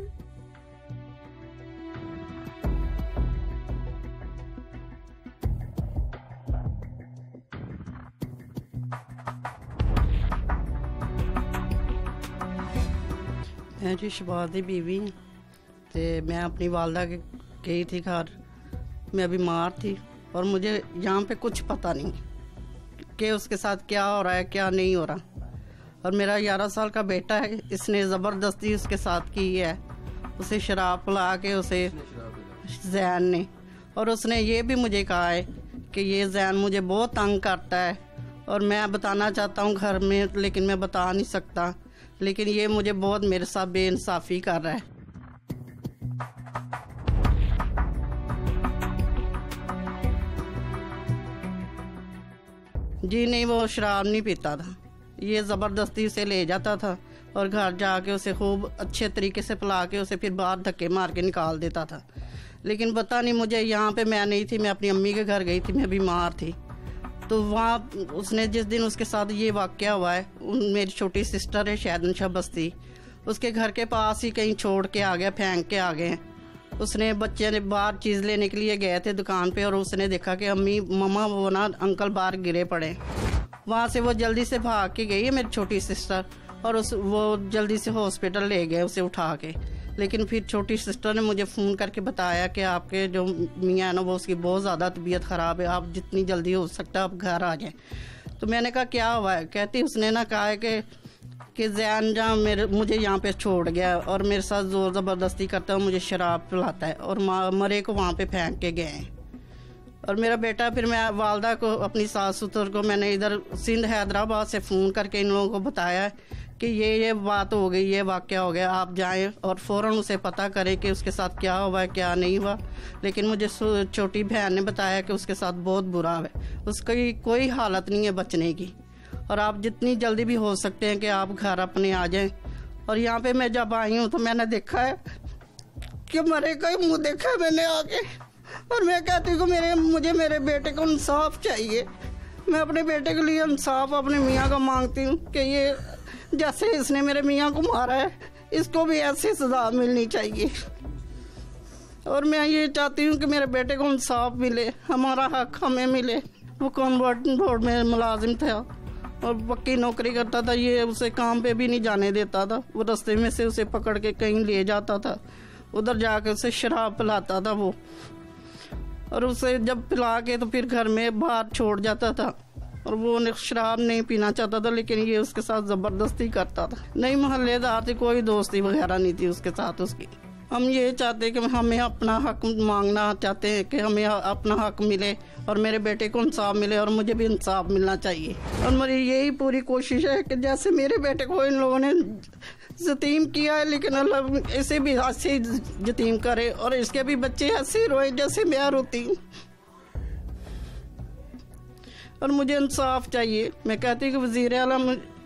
میں جی شبا دی بیوی تے میں اپنی والدہ کے گئی تھی گھر۔ میں بیمار تھی اور مجھے یہاں پہ کچھ پتہ نہیں کہ اس کے ساتھ کیا ہو رہا ہے، کیا نہیں ہو رہا۔ اور میرا گیارہ سال کا بیٹا ہے، اس نے زبردستی اس کے ساتھ کی ہے۔ اسے شراب پلا کے اسے زین نے۔ اور اس نے یہ بھی مجھے کہا ہے کہ یہ زین مجھے بہت تنگ کرتا ہے۔ اور میں بتانا چاہتا ہوں گھر میں، لیکن میں بتا نہیں سکتا۔ لیکن یہ مجھے بہت میرے ساتھ بے انصافی کر رہا ہے۔ جی نہیں، وہ شراب نہیں پیتا تھا۔ یہ زبردستی اسے لے جاتا تھا اور گھر جا کے اسے خوب اچھے طریقے سے پلا کے اسے پھر باہر دھکے مار کے نکال دیتا تھا۔ لیکن پتہ نہیں مجھے یہاں پہ میں نہیں تھی، میں اپنی امی کے گھر گئی تھی، میں بیمار تھی۔ تو وہاں اس نے جس دن اس کے ساتھ یہ واقعہ ہوا ہے میری چھوٹی سسٹر ہے، شاید انشا بستی۔ اس کے گھر کے پاس ہی کہیں چھوڑ کے آ گیا، پھینک کے آ گئے اس نے بچے نے باہر چیز لینے کے لیے گئے تھے دکان پہ اور اس نے دیکھا کہ امی مما وہ نا انکل باہر گرے پڑے وہاں سے وہ جلدی سے بھاگ کے گئی ہے میری چھوٹی سسٹر اور اس وہ جلدی سے ہاسپٹل لے گئے، اسے اٹھا کے۔ لیکن پھر چھوٹی سسٹر نے مجھے فون کر کے بتایا کہ آپ کے جو میاں ہیں نا، وہ اس کی بہت زیادہ طبیعت خراب ہے، آپ جتنی جلدی ہو سکتا ہے آپ گھر آ جائیں۔ تو میں نے کہا، کیا ہوا ہے؟ کہتی، اس نے نا کہا ہے کہ کہ زین جہاں میرے، مجھے یہاں پہ چھوڑ گیا اور میرے ساتھ زور زبردستی کرتا ہے مجھے شراب پلاتا ہے اور مرے کو وہاں پہ پھینک کے گئے ہیں۔ اور میرا بیٹا، پھر میں والدہ کو، اپنی ساس ستر کو، میں نے ادھر سندھ حیدرآباد سے فون کر کے ان لوگوں کو بتایا کہ یہ یہ بات ہو گئی، یہ واقعہ ہو گیا، آپ جائیں اور فوراً اسے پتہ کریں کہ اس کے ساتھ کیا ہوا ہے کیا نہیں ہوا۔ لیکن مجھے چھوٹی بہن نے بتایا کہ اس کے ساتھ بہت برا ہے۔ اس کی کوئی حالت نہیں ہے بچنے کی۔ اور آپ جتنی جلدی بھی ہو سکتے ہیں کہ آپ گھر اپنے آ جائیں۔ اور یہاں پہ میں جب آئی ہوں تو میں نے دیکھا ہے کہ مرے کا منہ دیکھا میں نے آ کے اور میں کہتی ہوں کہ میرے مجھے میرے بیٹے کو انصاف چاہیے۔ میں اپنے بیٹے کے لیے انصاف اپنے میاں کا مانگتی ہوں کہ یہ جیسے اس نے میرے میاں کو مارا ہے، اس کو بھی ایسی سزا ملنی چاہیے۔ اور میں یہ چاہتی ہوں کہ میرے بیٹے کو انصاف ملے، ہمارا حق ہمیں ملے۔ وہ کنورٹن بورڈ میں ملازم تھا۔ اور پکی نوکری کرتا تھا، یہ اسے کام پہ بھی نہیں جانے دیتا تھا۔ وہ رستے میں سے اسے پکڑ کے کہیں لے جاتا تھا۔ ادھر جا کے اسے شراب پلاتا تھا وہ۔ اور اسے جب پلا کے تو پھر گھر میں باہر چھوڑ جاتا تھا۔ اور وہ شراب نہیں پینا چاہتا تھا، لیکن یہ اس کے ساتھ زبردستی کرتا تھا۔ نہیں محلے دار تھی، کوئی دوستی وغیرہ نہیں تھی اس کے ساتھ اس کی۔ ہم یہ چاہتے کہ ہمیں اپنا حق مانگنا چاہتے ہیں کہ ہمیں اپنا حق ملے اور میرے بیٹے کو انصاف ملے اور مجھے بھی انصاف ملنا چاہیے۔ اور میری یہی پوری کوشش ہے کہ جیسے میرے بیٹے کو ان لوگوں نے یتیم کیا ہے، لیکن اللہ اسے بھی ایسے یتیم کرے اور اس کے بھی بچے ایسے ہی روئے جیسے میں روتی ہوں۔ اور مجھے انصاف چاہیے۔ میں کہتی کہ وزیر اعلیٰ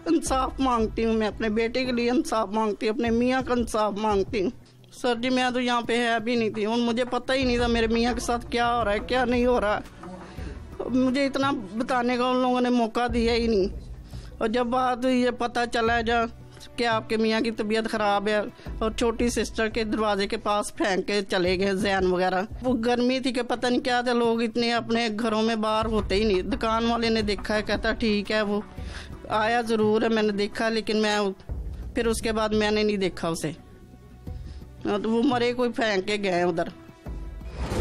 انصاف مانگتی ہوں۔ میں اپنے بیٹے کے لیے انصاف مانگتی ہوں، اپنے میاں کا انصاف مانگتی ہوں۔ سر جی میں تو یہاں پہ ہے، ابھی نہیں تھی۔ اور مجھے پتہ ہی نہیں تھا میرے میاں کے ساتھ کیا ہو رہا ہے، کیا نہیں ہو رہا۔ ہے مجھے اتنا بتانے کا ان لوگوں نے موقع دیا ہی نہیں۔ اور جب بات یہ پتہ چلا جا کہ آپ کے میاں کی طبیعت خراب ہے اور چھوٹی سسٹر کے دروازے کے پاس پھینک کے چلے گئے زین وغیرہ۔ وہ گرمی تھی کہ پتہ نہیں کیا تھا، لوگ اتنے اپنے گھروں میں باہر ہوتے ہی نہیں۔ دکان والے نے دیکھا ہے، کہتا ٹھیک ہے وہ۔ آیا ضرور ہے، میں نے دیکھا، لیکن میں پھر اس کے بعد میں نے نہیں دیکھا اسے۔ وہ مرے، کوئی پھینک کے گئے ادھر۔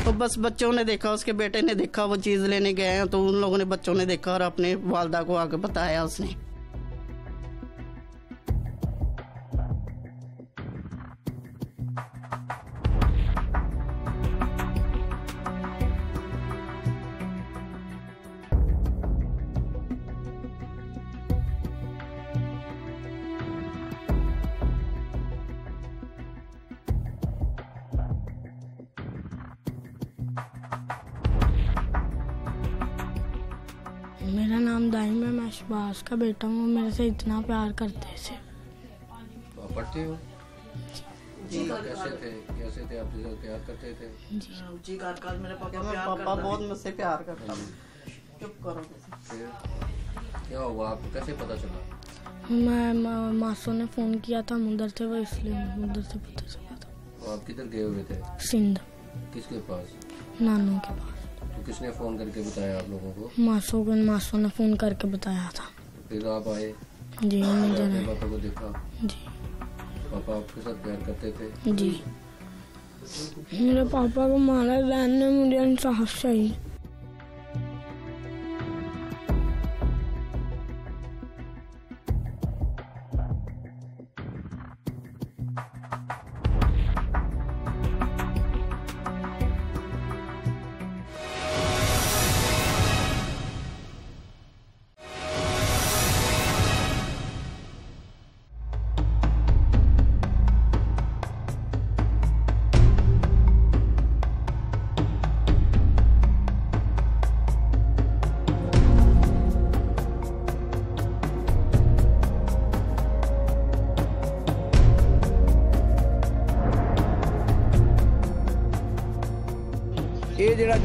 تو بس بچوں نے دیکھا، اس کے بیٹے نے دیکھا، وہ چیز لینے گئے ہیں۔ تو ان لوگوں نے بچوں نے دیکھا اور اپنے والدہ کو آ کے بتایا اس نے۔ کا بیٹا ہوں میرے سے اتنا پیار کرتے ہیں پڑھتے ہو؟ تھے؟ جی۔ میں ماسو نے فون کیا تھا مندر سے وہ اس لیے مندر سے پتہ چلا تھا۔ آپ کدھر گئے ہوئے تھے؟ سندھ۔ کس کے پاس؟ نانو کے پاس۔ کس نے فون کر کے بتایا آپ لوگوں کو؟ ماسو کو ماسو نے فون کر کے بتایا تھا۔ پھر آپ آئے۔ جی اپنے پاپا کو دیکھا۔ جی۔ پاپا آپ کے ساتھ پیار کرتے تھے۔ جی۔ میرے پاپا کو مارا بہن نے مجھے انصاف چاہیے۔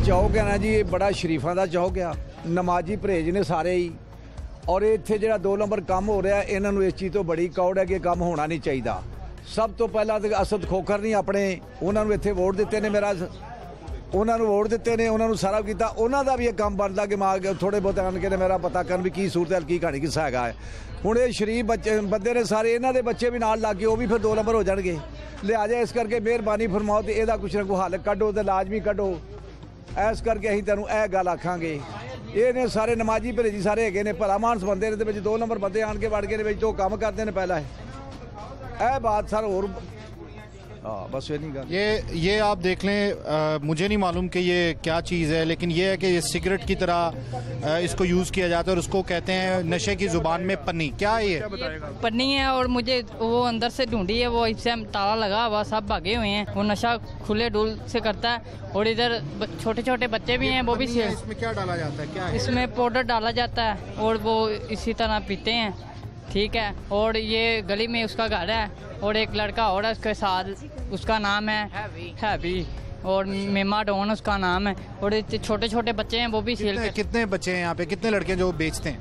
ਚੌਕ ਹੈ ਨਾ ਜੀ, ਇਹ ਬੜਾ ਸ਼ਰੀਫਾਂ ਦਾ ਚੌਕ ਆ। ਨਮਾਜ਼ੀ ਪਰਹੇਜ ਨੇ ਸਾਰੇ ਹੀ। ਔਰ ਇਹ ਇੱਥੇ ਜਿਹੜਾ ਦੋ ਨੰਬਰ ਕੰਮ ਹੋ ਰਿਹਾ, ਇਹਨਾਂ ਨੂੰ ਇਸ ਚੀਜ਼ ਤੋਂ ਬੜੀ ਕੌੜ ਹੈ ਕਿ ਇਹ ਕੰਮ ਹੋਣਾ ਨਹੀਂ ਚਾਹੀਦਾ। ਸਭ ਤੋਂ ਪਹਿਲਾਂ ਤੇ ਅਸਦ ਖੋਖਰ ਨਹੀਂ ਆਪਣੇ, ਉਹਨਾਂ ਨੂੰ ਇੱਥੇ ਵੋਟ ਦਿੱਤੇ ਨੇ ਮੇਰਾ ਉਹਨਾਂ ਨੂੰ ਵੋਟ ਦਿੱਤੇ ਨੇ, ਉਹਨਾਂ ਨੂੰ ਸਾਰਾ ਕੀਤਾ। ਉਹਨਾਂ ਦਾ ਵੀ ਇਹ ਕੰਮ ਬਣਦਾ ਕਿ ਮਾਂ ਥੋੜੇ ਬਹੁਤ ਆਣ ਕੇ ਤੇ ਮੇਰਾ ਪਤਾ ਕਰਨ ਵੀ ਕੀ ਸੂਰਤ ਹੈ, ਕੀ ਕਹਾਣੀ, ਕਿੱਸਾ ਹੈਗਾ ਹੈ। ਹੁਣ ਇਹ ਸ਼ਰੀਫ ਬੱਚੇ, ਬੰਦੇ ਨੇ ਸਾਰੇ ਇਹਨਾਂ ਦੇ ਬੱਚੇ ਵੀ ਨਾਲ ਲੱਗ ਗਏ, ਉਹ ਵੀ ਫਿਰ ਦੋ ਨੰਬਰ ਹੋ ਜਾਣਗੇ। ਲਿਹਾਜ਼ਾ ਇਸ ਕਰਕੇ ਮਿਹਰਬਾਨੀ ਫਰਮਾਓ ਤੇ ਇਹਦਾ ਕੁਛ ਨਾ ਕੋਈ ਹੱਲ ਕੱਢੋ ਤੇ ਲਾਜ਼ਮੀ ਕੱਢੋ। ਐਸ ਕਰਕੇ ਅਸੀਂ ਤੈਨੂੰ ਇਹ ਗੱਲ ਆਖਾਂਗੇ। ਇਹ ਨੇ ਸਾਰੇ ਨਮਾਜ਼ੀ ਭਰੇਜੀ ਸਾਰੇ ਹੈਗੇ ਨੇ, ਭਲਾ ਮਾਨਸ ਬੰਦੇ ਨੇ ਤੇ ਵਿੱਚ ਦੋ ਨੰਬਰ ਬੰਦੇ ਆਣ ਕੇ ਵੜ ਗਏ ਨੇ, ਵਿੱਚ ਉਹ ਕੰਮ ਕਰਦੇ ਨੇ ਪਹਿਲਾਂ ਇਹ ਬਾਤ ਸਰ ਹੋਰ بس یہ یہ آپ دیکھ لیں مجھے نہیں معلوم کہ یہ کیا چیز ہے لیکن یہ ہے کہ یہ سگریٹ کی طرح اس کو یوز کیا جاتا ہے اور اس کو کہتے ہیں نشے کی زبان میں پنی۔ کیا ہے یہ؟ پنی ہے اور مجھے وہ اندر سے ڈھونڈی ہے وہ اس سے تالا لگا ہوا سب بھاگے ہوئے ہیں۔ وہ نشہ کھلے ڈول سے کرتا ہے اور ادھر چھوٹے چھوٹے بچے بھی ہیں وہ بھی اس میں کیا ڈالا جاتا ہے؟ اس میں پاؤڈر ڈالا جاتا ہے اور وہ اسی طرح پیتے ہیں۔ ٹھیک ہے۔ اور یہ گلی میں اس کا گھر ہے اور ایک لڑکا اور ہے اس کے ساتھ اس کا نام ہے ہیوی اور میما ڈون اس کا نام ہے۔ اور چھوٹے چھوٹے بچے ہیں وہ بھی سیل کتنے بچے ہیں یہاں پہ؟ کتنے لڑکے جو بیچتے ہیں؟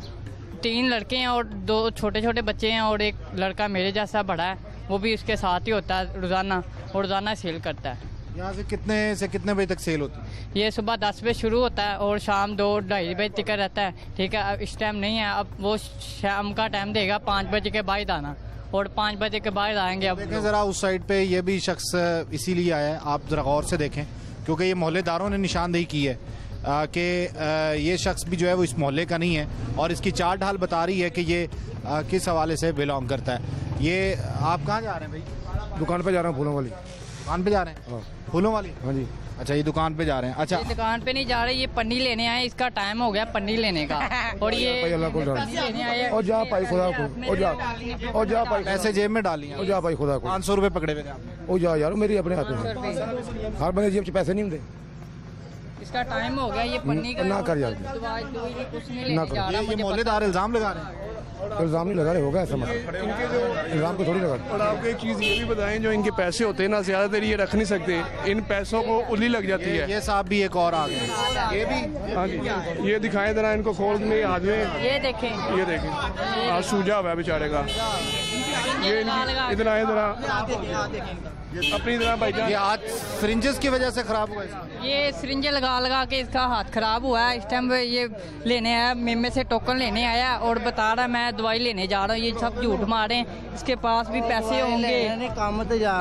تین لڑکے ہیں اور دو چھوٹے چھوٹے بچے ہیں اور ایک لڑکا میرے جیسا بڑا ہے وہ بھی اس کے ساتھ ہی ہوتا ہے روزانہ اور روزانہ سیل کرتا ہے۔ یہاں سے کتنے سے کتنے بجے تک سیل ہوتی ہے؟ یہ صبح دس بجے شروع ہوتا ہے اور شام دو ڈھائی بجے تک رہتا ہے ٹھیک ہے؟ اب اس ٹائم نہیں ہے اب وہ شام کا ٹائم دے گا پانچ بجے کے بعد آنا۔ اور پانچ بجے کے بعد آئیں گے اب۔ دیکھیں ذرا اس سائڈ پہ یہ بھی شخص اسی لیے آیا ہے آپ ذرا غور سے دیکھیں کیونکہ یہ محلے داروں نے نشاندہی کی ہے کہ یہ شخص بھی جو ہے وہ اس محلے کا نہیں ہے اور اس کی چار ڈھال بتا رہی ہے کہ یہ کس حوالے سے بلانگ کرتا ہے۔ یہ آپ کہاں جا رہے ہیں بھائی؟ دکان پہ جا رہا ہوں پھولوں والی۔ دکان پہ جا رہے ہیں؟ ہاں۔ پھولوں والی؟ ہاں جی۔ اچھا یہ دکان پہ جا رہے ہیں۔ اچھا۔ دکان پہ نہیں جا رہے یہ پنی لینے آئے اس کا ٹائم ہو گیا پنی لینے کا۔ اور یہ اللہ کو اور جا پائی خدا کو۔ اور جا۔ اور جا پائی پیسے جیب میں ڈالی اور جا پائی خدا کو۔ پانچ سو روپے پکڑے ہوئے او جا یار میری اپنے ہاتھ میں۔ ہر بندے جیب سے پیسے نہیں ہوتے اس کا ٹائم ہو گیا یہ پنی کا نہ کر یار۔ نہ کر۔ یہ محلے دار الزام لگا رہے ہیں۔ الزام نہیں لگا رہے ہوگا ایسا مطلب؟ الزام کو تھوڑی لگا اور آپ کو ایک چیز یہ بھی بتائیں جو ان کے پیسے ہوتے ہیں نا زیادہ تر یہ رکھ نہیں سکتے ان پیسوں کو الی لگ جاتی ہے۔ یہ صاحب بھی ایک اور آ گئے یہ بھی ہاں جی۔ یہ دکھائیں ذرا ان کو کھول میں یہ دیکھیں۔ یہ دیکھیں۔ آج سوجا ہوا ہے بیچارے کا۔ یہ ادھر آئے ذرا۔ ہاں، ہاں، اپنی بھائی یہ ہاتھ سرنجز کی وجہ سے خراب ہوا ہے یہ سرنج لگا لگا کے اس کا ہاتھ خراب ہوا ہے۔ اس ٹائم یہ لینے آیا میمے سے ٹوکن لینے آیا اور بتا رہا میں دوائی لینے جا رہا ہوں۔ یہ سب جھوٹ مارے اس کے پاس بھی پیسے ہوں گے۔ کام تو جا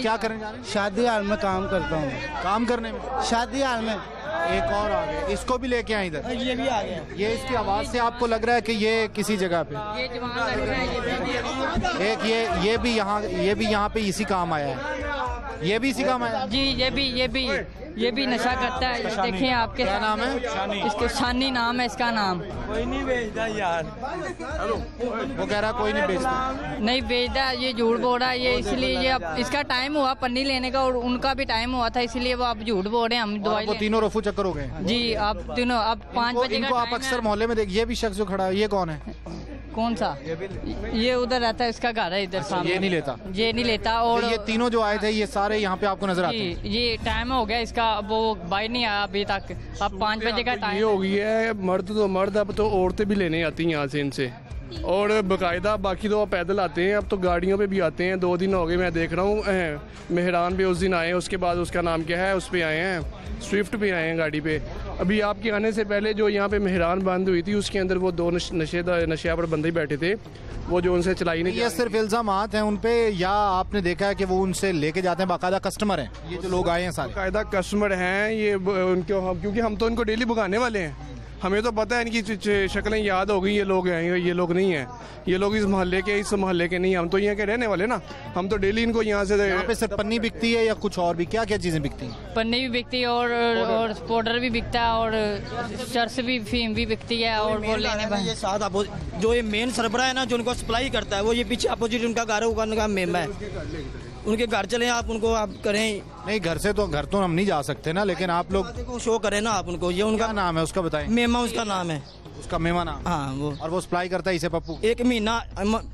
کیا کریں شادی حال میں کام کرتا ہوں۔ کام کرنے میں؟ شادی حال میں۔ ایک اور آگے اس کو بھی لے کے آئیں ادھر۔ ہاں، یہ بھی یہ اس کی آواز سے آپ کو لگ رہا ہے کہ یہ کسی جگہ پہ۔ ایک یہ یہ بھی یہاں یہ بھی یہاں پہ اسی کام آیا ہے۔ یہ بھی اسی کام آیا جی یہ بھی یہ بھی۔ یہ بھی نشہ کرتا ہے۔ یہ دیکھیں آپ کے نام ہے؟ اس کے شانی نام ہے اس کا نام۔ کوئی نہیں بیچتا یار۔ وہ کہہ رہا کوئی نہیں بیچتا نہیں بیچتا یہ جھوٹ بول رہا ہے۔ یہ اس لیے یہ اس کا ٹائم ہوا پنی لینے کا اور ان کا بھی ٹائم ہوا تھا اس لیے وہ اب جھوٹ بول رہے ہیں۔ ہم دوائی تینوں رفو چکر ہو گئے۔ جی آپ تینوں اب پانچ بجے آپ اکثر محلے میں دیکھ یہ بھی شخص جو کھڑا ہے یہ کون ہے؟ کون سا؟ یہ ادھر رہتا ہے اس کا گھر ہے ادھر اچھا، یہ نہیں لیتا۔ یہ نہیں لیتا اور یہ تینوں جو آئے تھے یہ سارے یہاں پہ آپ کو نظر آتے جی، ہیں؟ یہ ٹائم ہو گیا اس کا وہ باہر نہیں آیا ابھی تک۔ اب پانچ بجے کا ٹائم یہ ہو گیا ہے مرد تو مرد اب تو عورتیں بھی لینے آتی ہیں یہاں سے ان سے۔ اور باقاعدہ باقی تو پیدل آتے ہیں اب تو گاڑیوں پہ بھی آتے ہیں۔ دو دن ہو گئے میں دیکھ رہا ہوں مہران پہ اس دن آئے ہیں اس کے بعد اس کا نام کیا ہے اس پہ آئے ہیں۔ سوئفٹ پہ آئے ہیں گاڑی پہ۔ ابھی آپ کے آنے سے پہلے جو یہاں پہ مہران بند ہوئی تھی اس کے اندر وہ دو نشے نشے پر بندے ہی بیٹھے تھے۔ وہ جو ان سے چلائی نہیں یہ صرف الزامات ہیں ان پہ یا آپ نے دیکھا ہے کہ وہ ان سے لے کے جاتے ہیں؟ باقاعدہ کسٹمر ہیں۔ یہ جو لوگ آئے ہیں سارے۔ باقاعدہ کسٹمر ہیں یہ ان کو کیونکہ ہم تو ان کو ڈیلی بھگانے والے ہیں۔ ہمیں تو پتہ ہے ان کی شکلیں یاد ہو گئی یہ لوگ ہیں یہ لوگ نہیں ہیں۔ یہ لوگ اس محلے کے اس محلے کے نہیں ہم تو یہاں کے رہنے والے نا۔ ہم تو ڈیلی ان کو یہاں سے یہاں پہ صرف پنی بکتی ہے یا کچھ اور بھی؟ کیا کیا چیزیں بکتی ہیں؟ پنی بھی بکتی ہے اور اور پاؤڈر بھی بکتا ہے اور چرس بھی فیم بھی بکتی ہے اور وہ لینے یہ ساتھ جو یہ مین سربراہ ہے نا جو ان کو سپلائی کرتا ہے وہ یہ پیچھے اپوزٹ ان کا کاروبار کا میم ہے ان کے گھر چلیں آپ ان کو آپ کریں۔ نہیں گھر سے تو گھر تو ہم نہیں جا سکتے نا لیکن آپ لوگ شو کریں نا آپ ان کو۔ یہ ان کا نام ہے؟ اس کا بتائیں۔ میما اس کا نام ہے۔ اس کا میما نام۔ ہاں وہ۔ اور وہ سپلائی کرتا ہے اسے پپو۔ ایک مہینہ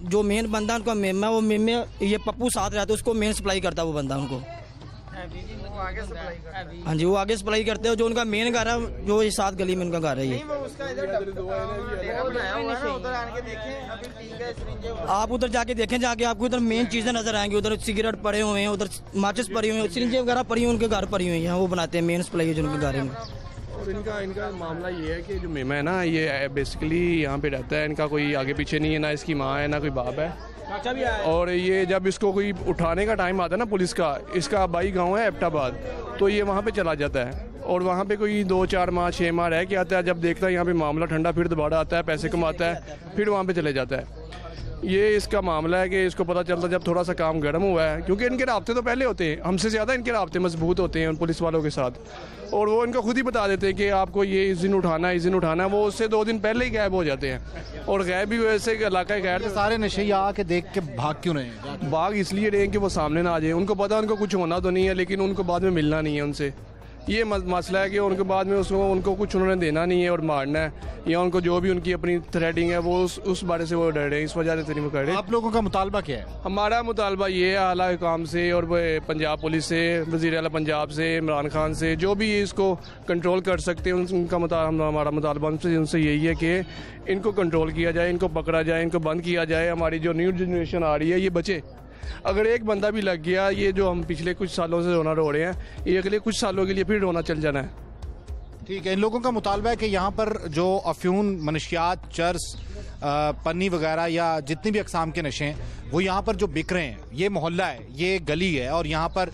جو مین بندہ ان کا میما وہ میمے یہ پپو ساتھ رہتا ہے اس کو مین سپلائی کرتا ہے وہ بندہ ان کو۔ ہاں جی وہ آگے سپلائی کرتے ہیں جو ان کا مین گھر ہے جو یہ سات گلی میں ان کا گھر ہے یہ۔ آپ ادھر جا کے دیکھیں جا کے آپ کو ادھر مین چیزیں نظر آئیں گی۔ ادھر سگریٹ پڑے ہوئے ہیں ادھر ماچس پڑی ہوئے ہیں سرنجیں وغیرہ پڑی ہوئی ان کے گھر پڑی ہوئی ہیں وہ بناتے ہیں مین سپلائی جو ان کے گھر میں ان کا ان کا معاملہ یہ ہے کہ جو میمہ ہے نا یہ بیسکلی یہاں پہ رہتا ہے ان کا کوئی آگے پیچھے نہیں ہے نہ اس کی ماں ہے نہ کوئی باپ ہے۔ اور یہ جب اس کو کوئی اٹھانے کا ٹائم آتا ہے نا پولیس کا، اس کا بائی گاؤں ہے ایپٹ آباد تو یہ وہاں پہ چلا جاتا ہے۔ اور وہاں پہ کوئی دو چار ماہ، چھ ماہ رہ کے آتا ہے۔ جب دیکھتا ہے یہاں پہ معاملہ ٹھنڈا، پھر دوبارہ آتا ہے، پیسے کماتا ہے، پھر وہاں پہ چلے جاتا ہے۔ یہ اس کا معاملہ ہے کہ اس کو پتا چلتا جب تھوڑا سا کام گرم ہوا ہے کیونکہ ان کے رابطے تو پہلے ہوتے ہیں۔ ہم سے زیادہ ان کے رابطے مضبوط ہوتے ہیں ان پولیس والوں کے ساتھ۔ اور وہ ان کو خود ہی بتا دیتے ہیں کہ آپ کو یہ اس دن اٹھانا ہے اس دن اٹھانا ہے وہ اس سے دو دن پہلے ہی غائب ہو جاتے ہیں۔ اور غائب بھی ویسے علاقہ غیر سارے نشے آ کے دیکھ کے بھاگ کیوں رہے ہیں؟ بھاگ اس لیے رہے ہیں کہ وہ سامنے نہ آ جائیں ان کو پتا ان کو کچھ ہونا تو نہیں ہے لیکن ان کو بعد میں ملنا نہیں ہے ان سے۔ یہ مسئلہ ہے کہ ان کے بعد میں اس کو ان کو کچھ انہوں نے دینا نہیں ہے اور مارنا ہے یا ان کو جو بھی ان کی اپنی تھریٹنگ ہے وہ اس اس بارے سے وہ ڈر رہے ہیں اس وجہ سے تری مکڑے آپ لوگوں کا مطالبہ کیا ہے؟ ہمارا مطالبہ یہ ہے اعلیٰ حکام سے اور پنجاب پولیس سے وزیر اعلیٰ پنجاب سے عمران خان سے جو بھی اس کو کنٹرول کر سکتے ہیں ان کا مطالبہ ہمارا مطالبہ ان سے ان سے یہی ہے کہ ان کو کنٹرول کیا جائے ان کو پکڑا جائے ان کو بند کیا جائے ہماری جو نیو جنریشن آ رہی ہے یہ بچے۔ اگر ایک بندہ بھی لگ گیا، یہ جو ہم پچھلے کچھ سالوں سے رونا رو رہے ہیں، یہ اگلے کچھ سالوں کے لیے پھر رونا چل جانا ہے۔ ٹھیک ہے، ان لوگوں کا مطالبہ ہے کہ یہاں پر جو افیون، منشیات، چرس پنی وغیرہ یا جتنی بھی اقسام کے نشے ہیں، وہ یہاں پر جو بک رہے ہیں، یہ محلہ ہے، یہ گلی ہے، اور یہاں پر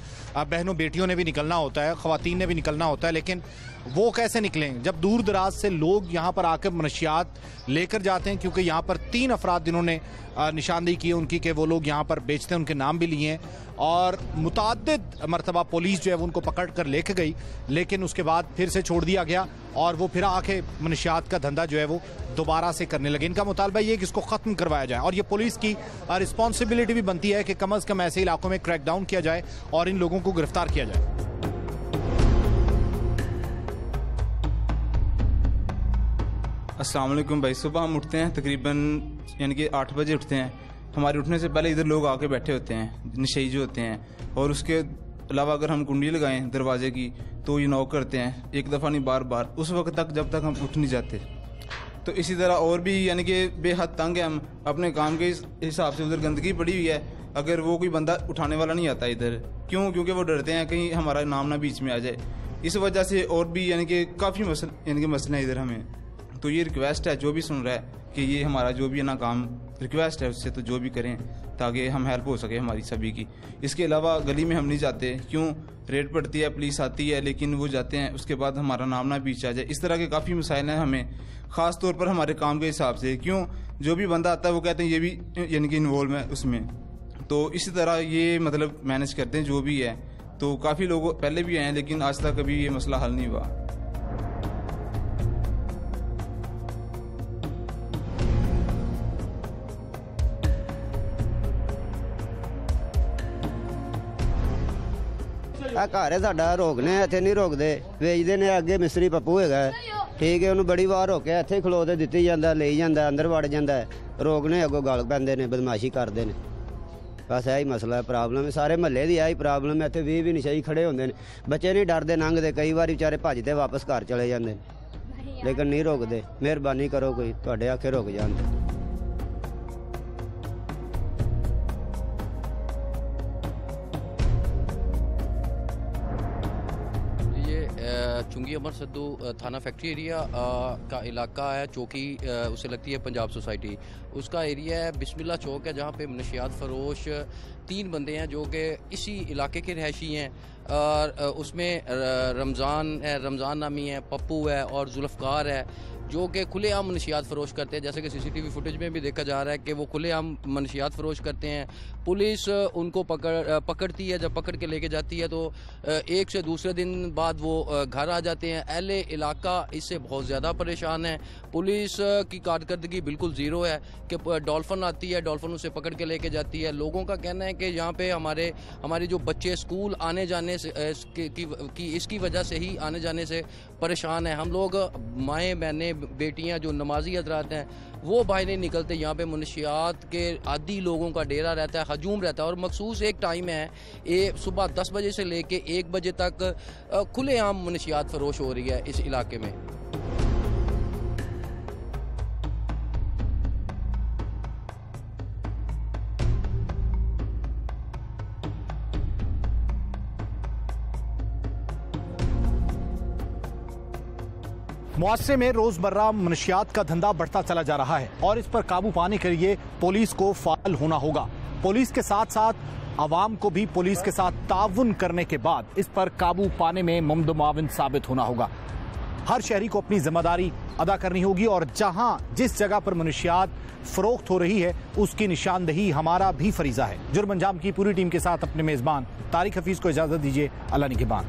بہنوں بیٹیوں نے بھی نکلنا ہوتا ہے، خواتین نے بھی نکلنا ہوتا ہے، لیکن وہ کیسے نکلیں؟ جب دور دراز سے لوگ یہاں پر آ کے منشیات لے کر جاتے ہیں، کیونکہ یہاں پر تین افراد جنہوں نے نشاندہی کی، ان کی کہ وہ لوگ یہاں پر بیچتے ہیں، ان کے نام بھی لیے ہیں اور متعدد مرتبہ پولیس جو ہے ان کو پکڑ کر لے کے گئی، لیکن اس کے بعد پھر سے چھوڑ دیا گیا اور وہ پھر آ کے منشیات کا دھندہ جو ہے وہ دوبارہ سے کرنے لگے۔ ان کا مطالبہ یہ ہے کہ اس کو ختم کروایا جائے۔ اور یہ پولیس کی رسپانسبلٹی بھی بنتی ہے کہ کم از کم ایسے علاقوں میں کریک ڈاؤن کیا جائے اور ان لوگوں کو گرفتار کیا جائے۔ السلام علیکم بھائی، صبح ہم اٹھتے ہیں، تقریباً یعنی کہ آٹھ بجے اٹھتے ہیں۔ ہمارے اٹھنے سے پہلے ادھر لوگ آ کے بیٹھے ہوتے ہیں نشئی جو ہوتے ہیں۔ اور اس کے علاوہ اگر ہم کنڈی لگائیں دروازے کی، تو یہ نوک کرتے ہیں۔ ایک دفعہ نہیں، بار بار۔ اس وقت تک جب تک ہم اٹھ نہیں جاتے۔ تو اسی طرح اور بھی یعنی کہ بے حد تنگ ہے ہم اپنے کام کے حساب سے ادھر گندگی پڑی ہوئی ہے۔ اگر وہ کوئی بندہ اٹھانے والا نہیں آتا ادھر۔ کیوں؟ کیونکہ وہ ڈرتے ہیں کہیں ہمارا نام نہ بیچ میں آ جائے۔ اس وجہ سے اور بھی یعنی کہ کافی مسئلہ یعنی کہ مسئلہ ہے ادھر ہمیں۔ تو یہ ریکویسٹ ہے جو بھی سن رہا ہے کہ یہ ہمارا جو بھی نا کام ریکویسٹ ہے اس سے تو جو بھی کریں تاکہ ہم ہیلپ ہو سکے ہماری سبھی کی۔ اس کے علاوہ گلی میں ہم نہیں جاتے، کیوں؟ ریٹ پڑتی ہے پولیس آتی ہے، لیکن وہ جاتے ہیں، اس کے بعد ہمارا نام نہ پیچھا آ جائے۔ اس طرح کے کافی مسائل ہیں ہمیں، خاص طور پر ہمارے کام کے حساب سے۔ کیوں؟ جو بھی بندہ آتا ہے وہ کہتے ہیں یہ بھی یعنی کہ انوالو ہے اس میں۔ تو اسی طرح یہ مطلب مینج کرتے ہیں جو بھی ہے۔ تو کافی لوگ پہلے بھی آئے ہیں، لیکن آج تک کبھی یہ مسئلہ حل نہیں ہوا۔ ਆ ਘਰ ਹੈ ਸਾਡਾ, ਰੋਕਨੇ ਇੱਥੇ ਨਹੀਂ ਰੋਕਦੇ। ਵੇਚਦੇ ਨੇ, ਅੱਗੇ ਮਿਸਤਰੀ ਪੱਪੂ ਹੈਗਾ। ਠੀਕ ਹੈ, ਉਹਨੂੰ ਬੜੀ ਵਾਰ ਰੋਕਿਆ, ਇੱਥੇ ਖਲੋ ਤੇ ਦਿੱਤੀ ਜਾਂਦਾ, ਲਈ ਜਾਂਦਾ, ਅੰਦਰ ਵੜ ਜਾਂਦਾ। ਹੈ। ਰੋਕਨੇ ਅੱਗੋਂ ਗਲ ਪੈਂਦੇ ਨੇ, ਬਦਮਾਸ਼ੀ ਕਰਦੇ ਨੇ। ਬਸ ਇਹ ਹੀ ਮਸਲਾ ਹੈ ਪ੍ਰੋਬਲਮ ਹੈ ਸਾਰੇ ਮਹੱਲੇ ਦੀ ਆਹੀ ਪ੍ਰੋਬਲਮ ਹੈ ਇੱਥੇ 20 ਵੀ ਨਸ਼ਈ ਖੜੇ ਹੁੰਦੇ ਨੇ। ਬੱਚੇ ਨਹੀਂ ਡਰਦੇ, ਲੰਘਦੇ, ਕਈ ਵਾਰੀ ਵਿਚਾਰੇ ਭੱਜਦੇ ਵਾਪਸ ਘਰ ਚਲੇ ਜਾਂਦੇ ਨੇ। ਲੇਕਿਨ ਨਹੀਂ ਰੋਕਦੇ, ਮਿਹਰਬਾਨੀ ਕਰੋ ਕੋਈ, ਤੁਹਾਡੇ ਆਖੇ ਰੁਕ ਜਾਣ یہ عمر سدو تھانہ فیکٹری ایریا کا علاقہ ہے چوکی اسے لگتی ہے پنجاب سوسائٹی۔ اس کا ایریا ہے بسم اللہ چوک ہے، جہاں پہ منشیات فروش تین بندے ہیں جو کہ اسی علاقے کے رہائشی ہیں، اور اس میں رمضان ہے، رمضان نامی ہے، پپو ہے، اور ذوالفقار ہے، جو کہ کھلے عام منشیات فروش کرتے ہیں۔ جیسے کہ سی سی ٹی وی فوٹیج میں بھی دیکھا جا رہا ہے کہ وہ کھلے عام منشیات فروش کرتے ہیں۔ پولیس ان کو پکڑ پکڑتی ہے، جب پکڑ کے لے کے جاتی ہے تو ایک سے دوسرے دن بعد وہ گھر آ جاتے ہیں۔ اہل علاقہ اس سے بہت زیادہ پریشان ہے پولیس کی کارکردگی بالکل زیرو ہے کہ ڈالفن آتی ہے، ڈالفن اسے پکڑ کے لے کے جاتی ہے۔ لوگوں کا کہنا ہے کہ یہاں پہ ہمارے ہمارے جو بچے اسکول آنے جانے سے اس کی- اس کی وجہ سے ہی آنے جانے سے پریشان ہیں۔ ہم لوگ مائیں بہنیں، بیٹیاں جو نمازی حضرات ہیں، وہ باہر نہیں نکلتے۔ یہاں پہ منشیات کے عادی لوگوں کا ڈیرا رہتا ہے، ہجوم رہتا ہے اور مخصوص ایک ٹائم ہے، یہ صبح دس بجے سے لے کے ایک بجے تک کھلے عام منشیات فروش ہو رہی ہے اس علاقے میں۔ معاشرے میں روز مرہ منشیات کا دھندہ بڑھتا چلا جا رہا ہے اور اس پر قابو پانے کے لیے پولیس کو فعال ہونا ہوگا۔ پولیس کے ساتھ ساتھ عوام کو بھی پولیس کے ساتھ تعاون کرنے کے بعد اس پر قابو پانے میں ممد معاون ثابت ہونا ہوگا۔ ہر شہری کو اپنی ذمہ داری ادا کرنی ہوگی اور جہاں جس جگہ پر منشیات فروخت ہو رہی ہے، اس کی نشاندہی ہمارا بھی فریضہ ہے۔ جرم انجام کی پوری ٹیم کے ساتھ اپنے میزبان تاریخ حفیظ کو اجازت دیجیے، اللہ نگبان